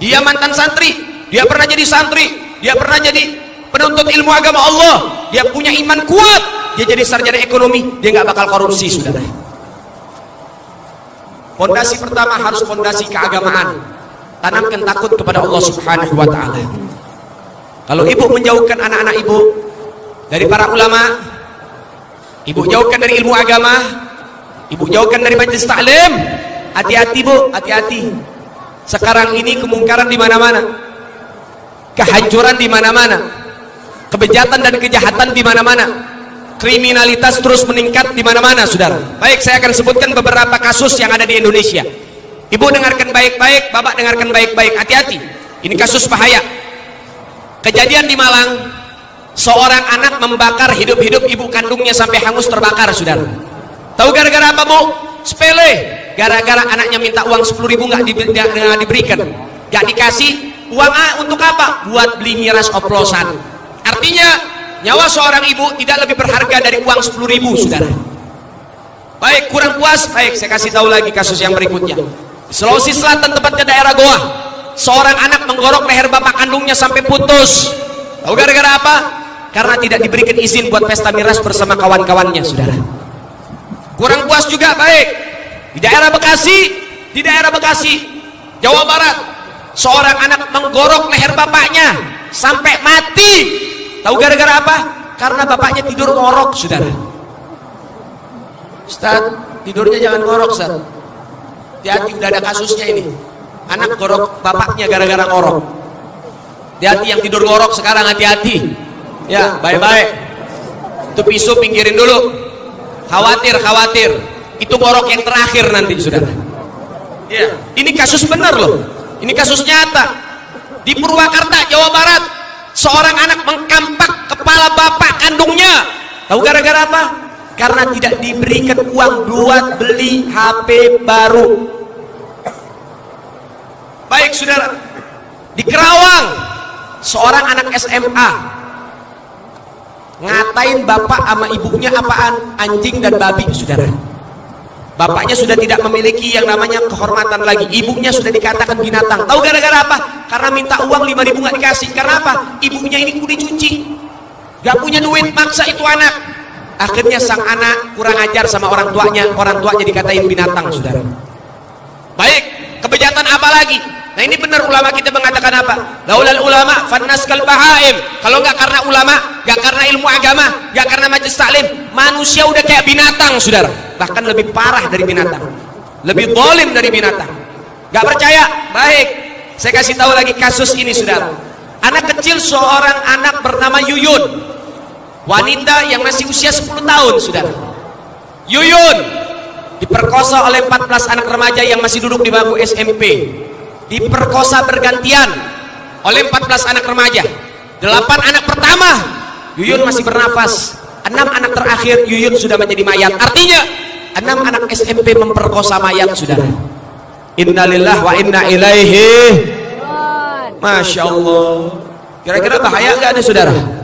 Dia mantan santri, dia pernah jadi santri, dia pernah jadi penuntut ilmu agama Allah, dia punya iman kuat, dia jadi sarjana ekonomi, dia nggak bakal korupsi, Saudara. Fondasi pertama harus fondasi keagamaan. Tanamkan takut kepada Allah Subhanahu wa taala. Kalau ibu menjauhkan anak-anak ibu dari para ulama, ibu jauhkan dari ilmu agama, Ibu jauhkan dari majlis taklim. Hati-hati Bu, hati-hati. Sekarang ini kemungkaran di mana-mana. Kehancuran di mana-mana. Kebejatan dan kejahatan di mana-mana. Kriminalitas terus meningkat di mana-mana, Saudara. Baik, saya akan sebutkan beberapa kasus yang ada di Indonesia. Ibu dengarkan baik-baik, Bapak dengarkan baik-baik. Hati-hati. Ini kasus bahaya. Kejadian di Malang, seorang anak membakar hidup-hidup ibu kandungnya sampai hangus terbakar, Saudara Tahu gara-gara apa bu? Sepele. Gara-gara anaknya minta uang 10 ribu nggak di, di, diberikan. Gak dikasih. Uang A untuk apa? Buat beli miras oplosan. Artinya nyawa seorang ibu tidak lebih berharga dari uang 10 ribu saudara. Baik kurang puas. Baik saya kasih tahu lagi kasus yang berikutnya. Sulawesi Selatan tempatnya daerah Goa. Seorang anak menggorok leher bapak kandungnya sampai putus. Tahu gara-gara apa? Karena tidak diberikan izin buat pesta miras bersama kawan-kawannya, saudara kurang puas juga baik di daerah Bekasi di daerah Bekasi Jawa Barat seorang anak menggorok leher bapaknya sampai mati tahu gara-gara apa? karena bapaknya tidur ngorok saudara Ustaz tidurnya jangan ngorok Ustaz hati-hati udah ada kasusnya ini. anak gorok bapaknya gara-gara ngorok hati-hati yang tidur ngorok sekarang hati-hati. Ya baik-baik itu pisau pinggirin dulu. Khawatir khawatir. Itu borok yang terakhir nanti saudara ya ini kasus benar loh. Ini kasus nyata. Di Purwakarta Jawa Barat seorang anak mengkampak kepala bapak kandungnya. Tahu gara-gara apa karena tidak diberikan uang buat beli HP baru. Baik saudara. Di Kerawang seorang anak SMA ngatain bapak sama ibunya apaan? Anjing dan babi saudara. Bapaknya sudah tidak memiliki yang namanya kehormatan lagi. Ibunya sudah dikatakan binatang. Tahu gara-gara apa? Karena minta uang 5 ribu nggak dikasih. Karena apa? Ibunya ini kudu dicuci gak punya duit maksa itu anak akhirnya sang anak kurang ajar sama orang tuanya orang tuanya dikatain binatang saudara baik kebejatan apa lagi Nah ini benar ulama kita mengatakan apa? Laulal ulama fannas kal bahaim. Kalau nggak karena ulama, nggak karena ilmu agama, nggak karena majelis taklim, manusia udah kayak binatang, saudara. Bahkan lebih parah dari binatang, lebih dolim dari binatang. Gak percaya? Baik. Saya kasih tahu lagi kasus ini, saudara. Anak kecil seorang anak bernama Yuyun, wanita yang masih usia 10 tahun, saudara. Yuyun diperkosa oleh 14 anak remaja yang masih duduk di bangku SMP diperkosa bergantian oleh 14 anak remaja. 8 anak pertama Yuyun masih bernafas. 6 anak terakhir Yuyun sudah menjadi mayat. Artinya 6 anak SMP memperkosa mayat saudara innalillah wa inna ilaihi Masya Allah. Kira-kira bahaya nggak nih saudara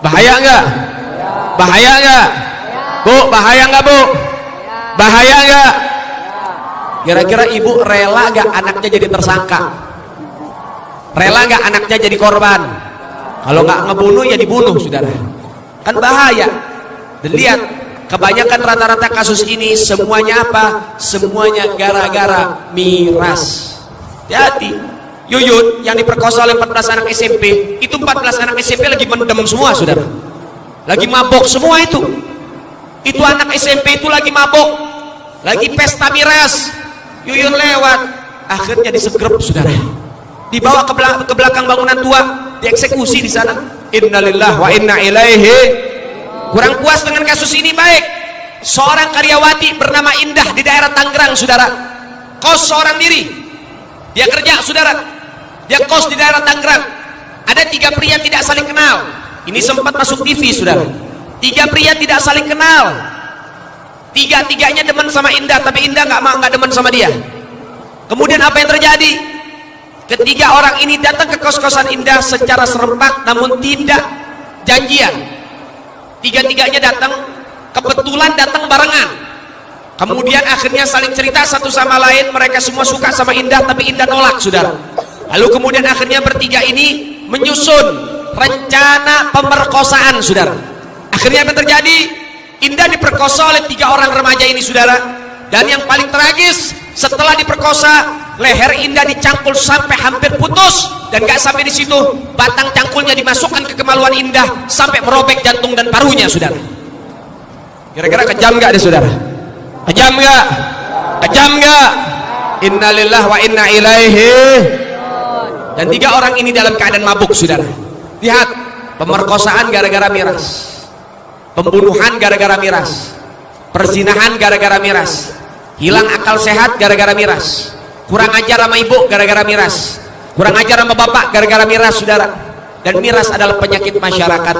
bahaya nggak bahaya nggak bu bahaya nggak bu bahaya nggak Kira-kira ibu rela gak anaknya jadi tersangka? Rela gak anaknya jadi korban? Kalau gak ngebunuh ya dibunuh, saudara. Kan bahaya. Dan lihat, kebanyakan rata-rata kasus ini semuanya apa? Semuanya gara-gara miras. Hati-hati. Yuyun yang diperkosa oleh 14 anak SMP, itu 14 anak SMP lagi mendem semua, saudara. Lagi mabok semua itu. itu anak SMP itu lagi mabuk lagi pesta miras. Yuyun lewat. Akhirnya disegrep saudara. Dibawa ke belakang, ke belakang bangunan tua. Dieksekusi di sana. Innalillah wa inna ilaihi kurang puas dengan kasus ini baik. Seorang karyawati bernama Indah di daerah Tangerang saudara. Kos seorang diri. Dia kerja saudara dia kos di daerah Tangerang. Ada tiga pria tidak saling kenal. Ini sempat masuk TV saudara. Tiga pria tidak saling kenal. Tiga-tiganya demen sama Indah tapi Indah nggak mau nggak demen sama dia. Kemudian apa yang terjadi? Ketiga orang ini datang ke kos-kosan Indah secara serempak namun tidak janjian. Tiga-tiganya datang kebetulan datang barengan. Kemudian akhirnya saling cerita satu sama lain mereka semua suka sama Indah tapi Indah nolak saudara lalu kemudian akhirnya bertiga ini menyusun rencana pemerkosaan saudara. Akhirnya apa yang terjadi? Indah diperkosa oleh tiga orang remaja ini saudara. Dan yang paling tragis setelah diperkosa leher Indah dicangkul sampai hampir putus. Dan gak sampai di situ batang cangkulnya dimasukkan ke kemaluan Indah sampai merobek jantung dan parunya saudara. Kira-kira kejam gak deh saudara? Kejam gak? Kejam gak? Innalillah wa inna ilaihi dan tiga orang ini dalam keadaan mabuk saudara. Lihat pemerkosaan gara-gara miras. Pembunuhan gara-gara miras. Perzinahan gara-gara miras. Hilang akal sehat gara-gara miras. Kurang ajar sama ibu gara-gara miras. Kurang ajar sama bapak gara-gara miras saudara. Dan miras adalah penyakit masyarakat.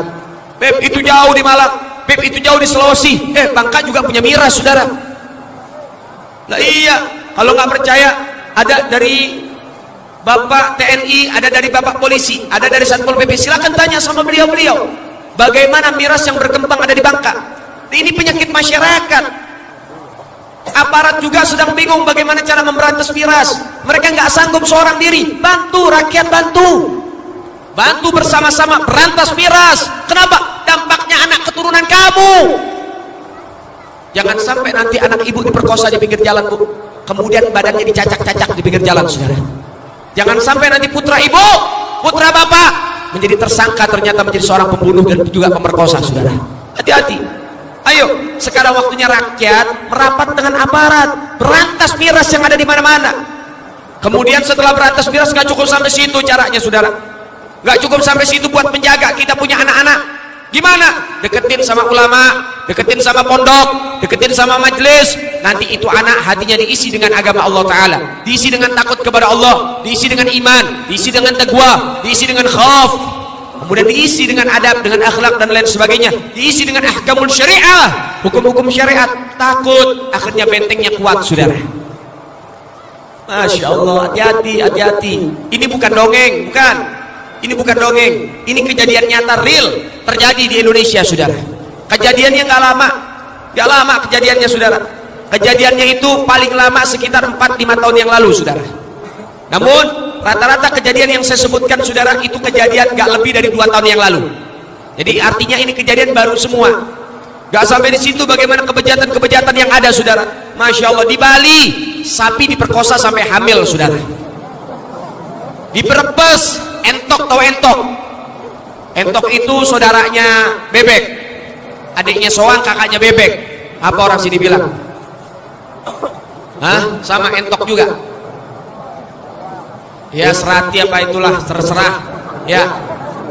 Beb itu jauh di Malang. Beb itu jauh di Sulawesi. Eh Bangka juga punya miras saudara. Lah iya kalau nggak percaya ada dari Bapak TNI, ada dari Bapak Polisi, ada dari Satpol PP. Silakan tanya sama beliau-beliau. Bagaimana miras yang berkembang ada di Bangka? Ini penyakit masyarakat. Aparat juga sedang bingung bagaimana cara memberantas miras. Mereka nggak sanggup seorang diri. Bantu rakyat bantu. Bantu bersama-sama berantas miras. Kenapa? Dampaknya anak keturunan kamu. Jangan sampai nanti anak ibu diperkosa di pinggir jalan, Bu. Kemudian badannya dicacak-cacak di pinggir jalan, Saudara. Jangan sampai nanti putra ibu, putra bapak menjadi tersangka ternyata menjadi seorang pembunuh dan juga pemerkosa, saudara. Hati-hati. Ayo, sekarang waktunya rakyat merapat dengan aparat, berantas miras yang ada di mana-mana. Kemudian setelah berantas miras nggak cukup sampai situ caranya, saudara. Nggak cukup sampai situ buat menjaga kita punya anak-anak. Gimana? Deketin sama ulama, deketin sama pondok, deketin sama majelis. Nanti itu anak hatinya diisi dengan agama Allah Ta'ala. Diisi dengan takut kepada Allah, diisi dengan iman, diisi dengan taqwa, diisi dengan khauf. Kemudian diisi dengan adab, dengan akhlak dan lain sebagainya. Diisi dengan ahkamul syariah, hukum-hukum syariat. Takut, akhirnya bentengnya kuat, saudara. Masya Allah, hati-hati, hati-hati. Ini bukan dongeng, bukan. Ini bukan dongeng, ini kejadian nyata real terjadi di Indonesia, saudara. Kejadiannya nggak lama, nggak lama kejadiannya, saudara. Kejadiannya itu paling lama sekitar 4-5 tahun yang lalu, saudara. Namun rata-rata kejadian yang saya sebutkan, saudara, itu kejadian nggak lebih dari dua tahun yang lalu. Jadi artinya ini kejadian baru semua. Gak sampai di situ bagaimana kebejatan-kebejatan yang ada, saudara. Masya Allah di Bali sapi diperkosa sampai hamil, saudara. Di Brebes entok tahu entok? Entok itu saudaranya bebek. Adiknya soang kakaknya bebek. Apa orang sini bilang? Hah? sama entok juga? Ya serati apa itulah terserah. Ya.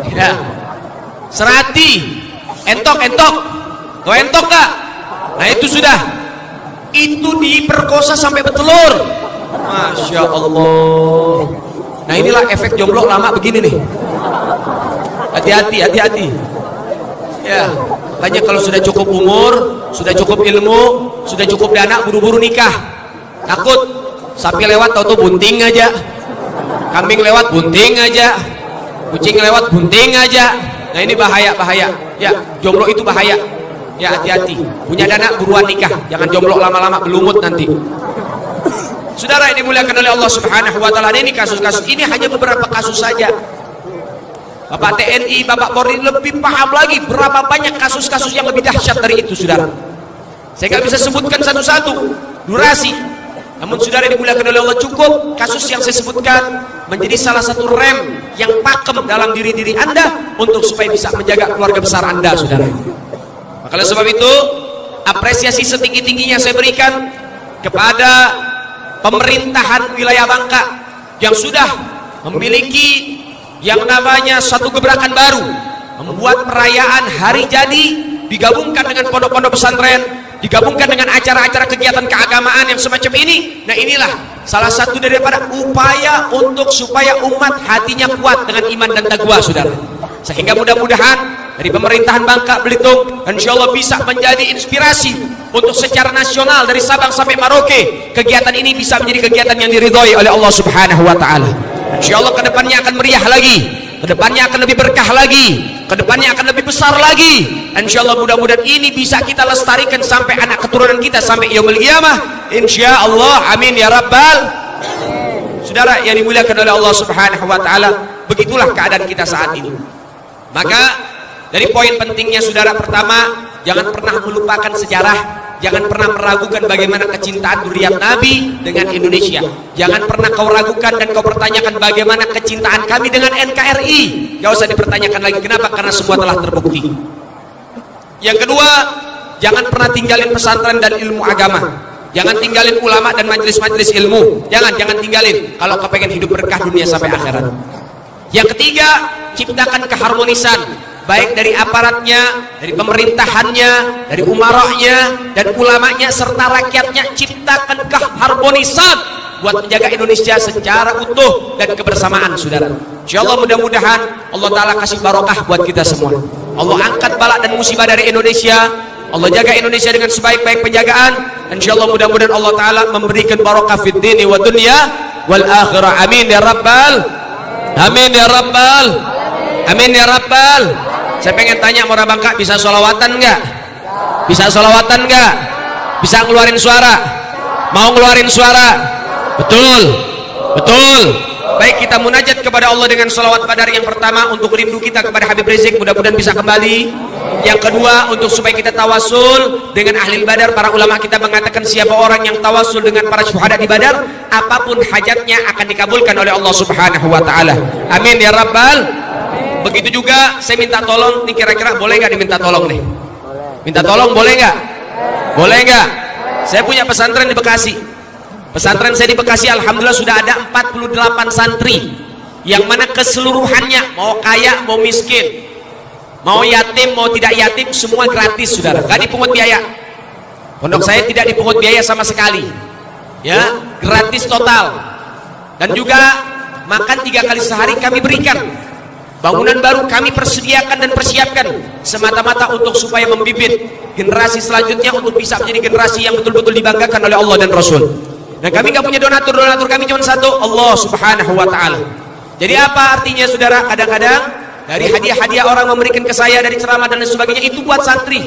Ya. Serati. Entok entok. Tahu entok gak nah itu sudah. Itu diperkosa sampai bertelur. Masya Allah Nah inilah efek jomblo lama begini nih. Hati-hati, hati-hati. Ya, hanya kalau sudah cukup umur, sudah cukup ilmu, sudah cukup dana, buru-buru nikah. Takut sapi lewat tau bunting aja, kambing lewat bunting aja, kucing lewat bunting aja. Nah ini bahaya, bahaya. Ya, jomblo itu bahaya. Ya hati-hati. Punya dana buruan nikah, jangan jomblo lama-lama belumut nanti. Saudara yang dimuliakan oleh Allah Subhanahu wa taala ini kasus-kasus ini hanya beberapa kasus saja. Bapak TNI, Bapak Polri lebih paham lagi berapa banyak kasus-kasus yang lebih dahsyat dari itu, Saudara. Saya nggak bisa sebutkan satu-satu durasi. Namun saudara dimuliakan oleh Allah cukup kasus yang saya sebutkan menjadi salah satu rem yang pakem dalam diri-diri Anda untuk supaya bisa menjaga keluarga besar Anda, Saudara. Maka sebab itu apresiasi setinggi-tingginya saya berikan kepada pemerintahan wilayah Bangka yang sudah memiliki yang namanya satu gebrakan baru membuat perayaan hari jadi digabungkan dengan pondok-pondok pesantren digabungkan dengan acara-acara kegiatan keagamaan yang semacam ini. Nah inilah salah satu daripada upaya untuk supaya umat hatinya kuat dengan iman dan takwa saudara. Sehingga mudah-mudahan dari pemerintahan Bangka Belitung insya Allah bisa menjadi inspirasi untuk secara nasional dari Sabang sampai Maroke kegiatan ini bisa menjadi kegiatan yang diridhoi oleh Allah subhanahu wa ta'ala. Insya Allah ke depannya akan meriah lagi ke depannya akan lebih berkah lagi ke depannya akan lebih besar lagi. Insya Allah mudah-mudahan ini bisa kita lestarikan sampai anak keturunan kita sampai yaumul qiyamah. Insya Allah amin ya rabbal. Saudara yang dimuliakan oleh Allah subhanahu wa ta'ala begitulah keadaan kita saat ini. Maka dari poin pentingnya saudara pertama, jangan pernah melupakan sejarah, jangan pernah meragukan bagaimana kecintaan duriat Nabi dengan Indonesia. Jangan pernah kau ragukan dan kau pertanyakan bagaimana kecintaan kami dengan NKRI. Gak usah dipertanyakan lagi kenapa karena semua telah terbukti. Yang kedua, jangan pernah tinggalin pesantren dan ilmu agama. Jangan tinggalin ulama dan majelis-majelis ilmu. Jangan, jangan tinggalin kalau kau pengen hidup berkah dunia sampai akhirat. Yang ketiga, ciptakan keharmonisan baik dari aparatnya, dari pemerintahannya, dari umaroknya, dan ulamanya serta rakyatnya ciptakan keharmonisan buat menjaga Indonesia secara utuh dan kebersamaan saudara. Insyaallah mudah-mudahan Allah Ta'ala kasih barokah buat kita semua. Allah angkat balak dan musibah dari Indonesia. Allah jaga Indonesia dengan sebaik-baik penjagaan. Insyaallah mudah-mudahan Allah Ta'ala memberikan barokah fid dini wa dunia wal akhirah. Amin ya rabbal. Amin ya rabbal. Amin ya rabbal saya pengen tanya Mora Bangka bisa solawatan nggak? Bisa solawatan nggak? Bisa ngeluarin suara? Mau ngeluarin suara? Betul, betul. Baik kita munajat kepada Allah dengan solawat badar yang pertama untuk rindu kita kepada Habib Rizik mudah-mudahan bisa kembali. Yang kedua untuk supaya kita tawasul dengan ahli badar para ulama kita mengatakan siapa orang yang tawasul dengan para syuhada di badar apa pun hajatnya akan dikabulkan oleh Allah Subhanahu wa taala. Amin ya rabbal begitu juga saya minta tolong nih kira-kira boleh nggak diminta tolong nih? Minta tolong boleh nggak? Boleh nggak? Saya punya pesantren di Bekasi. Pesantren saya di Bekasi Alhamdulillah sudah ada 48 santri. Yang mana keseluruhannya mau kaya mau miskin mau yatim mau tidak yatim semua gratis saudara. Gak dipungut biaya. Pondok saya tidak dipungut biaya sama sekali. Ya gratis total. Dan juga makan tiga kali sehari kami berikan Bangunan baru kami persediakan dan persiapkan semata-mata untuk supaya membibit generasi selanjutnya untuk bisa menjadi generasi yang betul-betul dibanggakan oleh Allah dan Rasul. Dan kami nggak punya donatur, donatur kami cuma satu, Allah Subhanahu wa taala. Jadi apa artinya Saudara? Kadang-kadang dari hadiah-hadiah orang memberikan ke saya dari ceramah dan sebagainya itu buat santri.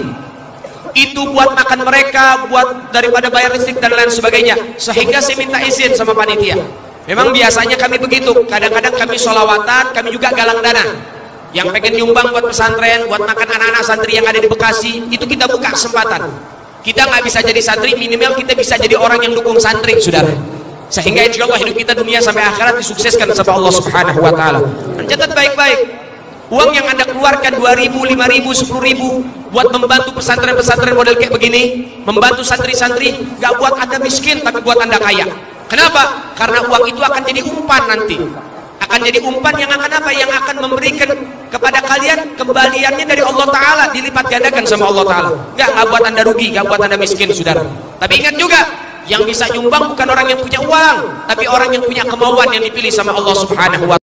Itu buat makan mereka, buat daripada bayar listrik dan lain sebagainya. Sehingga saya minta izin sama panitia Memang biasanya kami begitu. Kadang-kadang kami solawatan, kami juga galang dana. Yang pengen nyumbang buat pesantren, buat makan anak-anak santri yang ada di Bekasi, itu kita buka kesempatan. Kita nggak bisa jadi santri, minimal kita bisa jadi orang yang dukung santri, saudara. Sehingga insya Allah hidup kita dunia sampai akhirat disukseskan sama Allah Subhanahu Wa Taala. Dan catat baik-baik. Uang yang anda keluarkan 2000, 5000, 10000 buat membantu pesantren-pesantren model kayak begini, membantu santri-santri, nggak buat anda miskin, tapi buat anda kaya. Kenapa? Karena uang itu akan jadi umpan nanti. Akan jadi umpan yang akan apa? Yang akan memberikan kepada kalian kembaliannya dari Allah Ta'ala. Dilipat gandakan sama Allah Ta'ala. Enggak, enggak buat anda rugi, enggak buat anda miskin, saudara. Tapi ingat juga, yang bisa nyumbang bukan orang yang punya uang, tapi orang yang punya kemauan yang dipilih sama Allah Subhanahu wa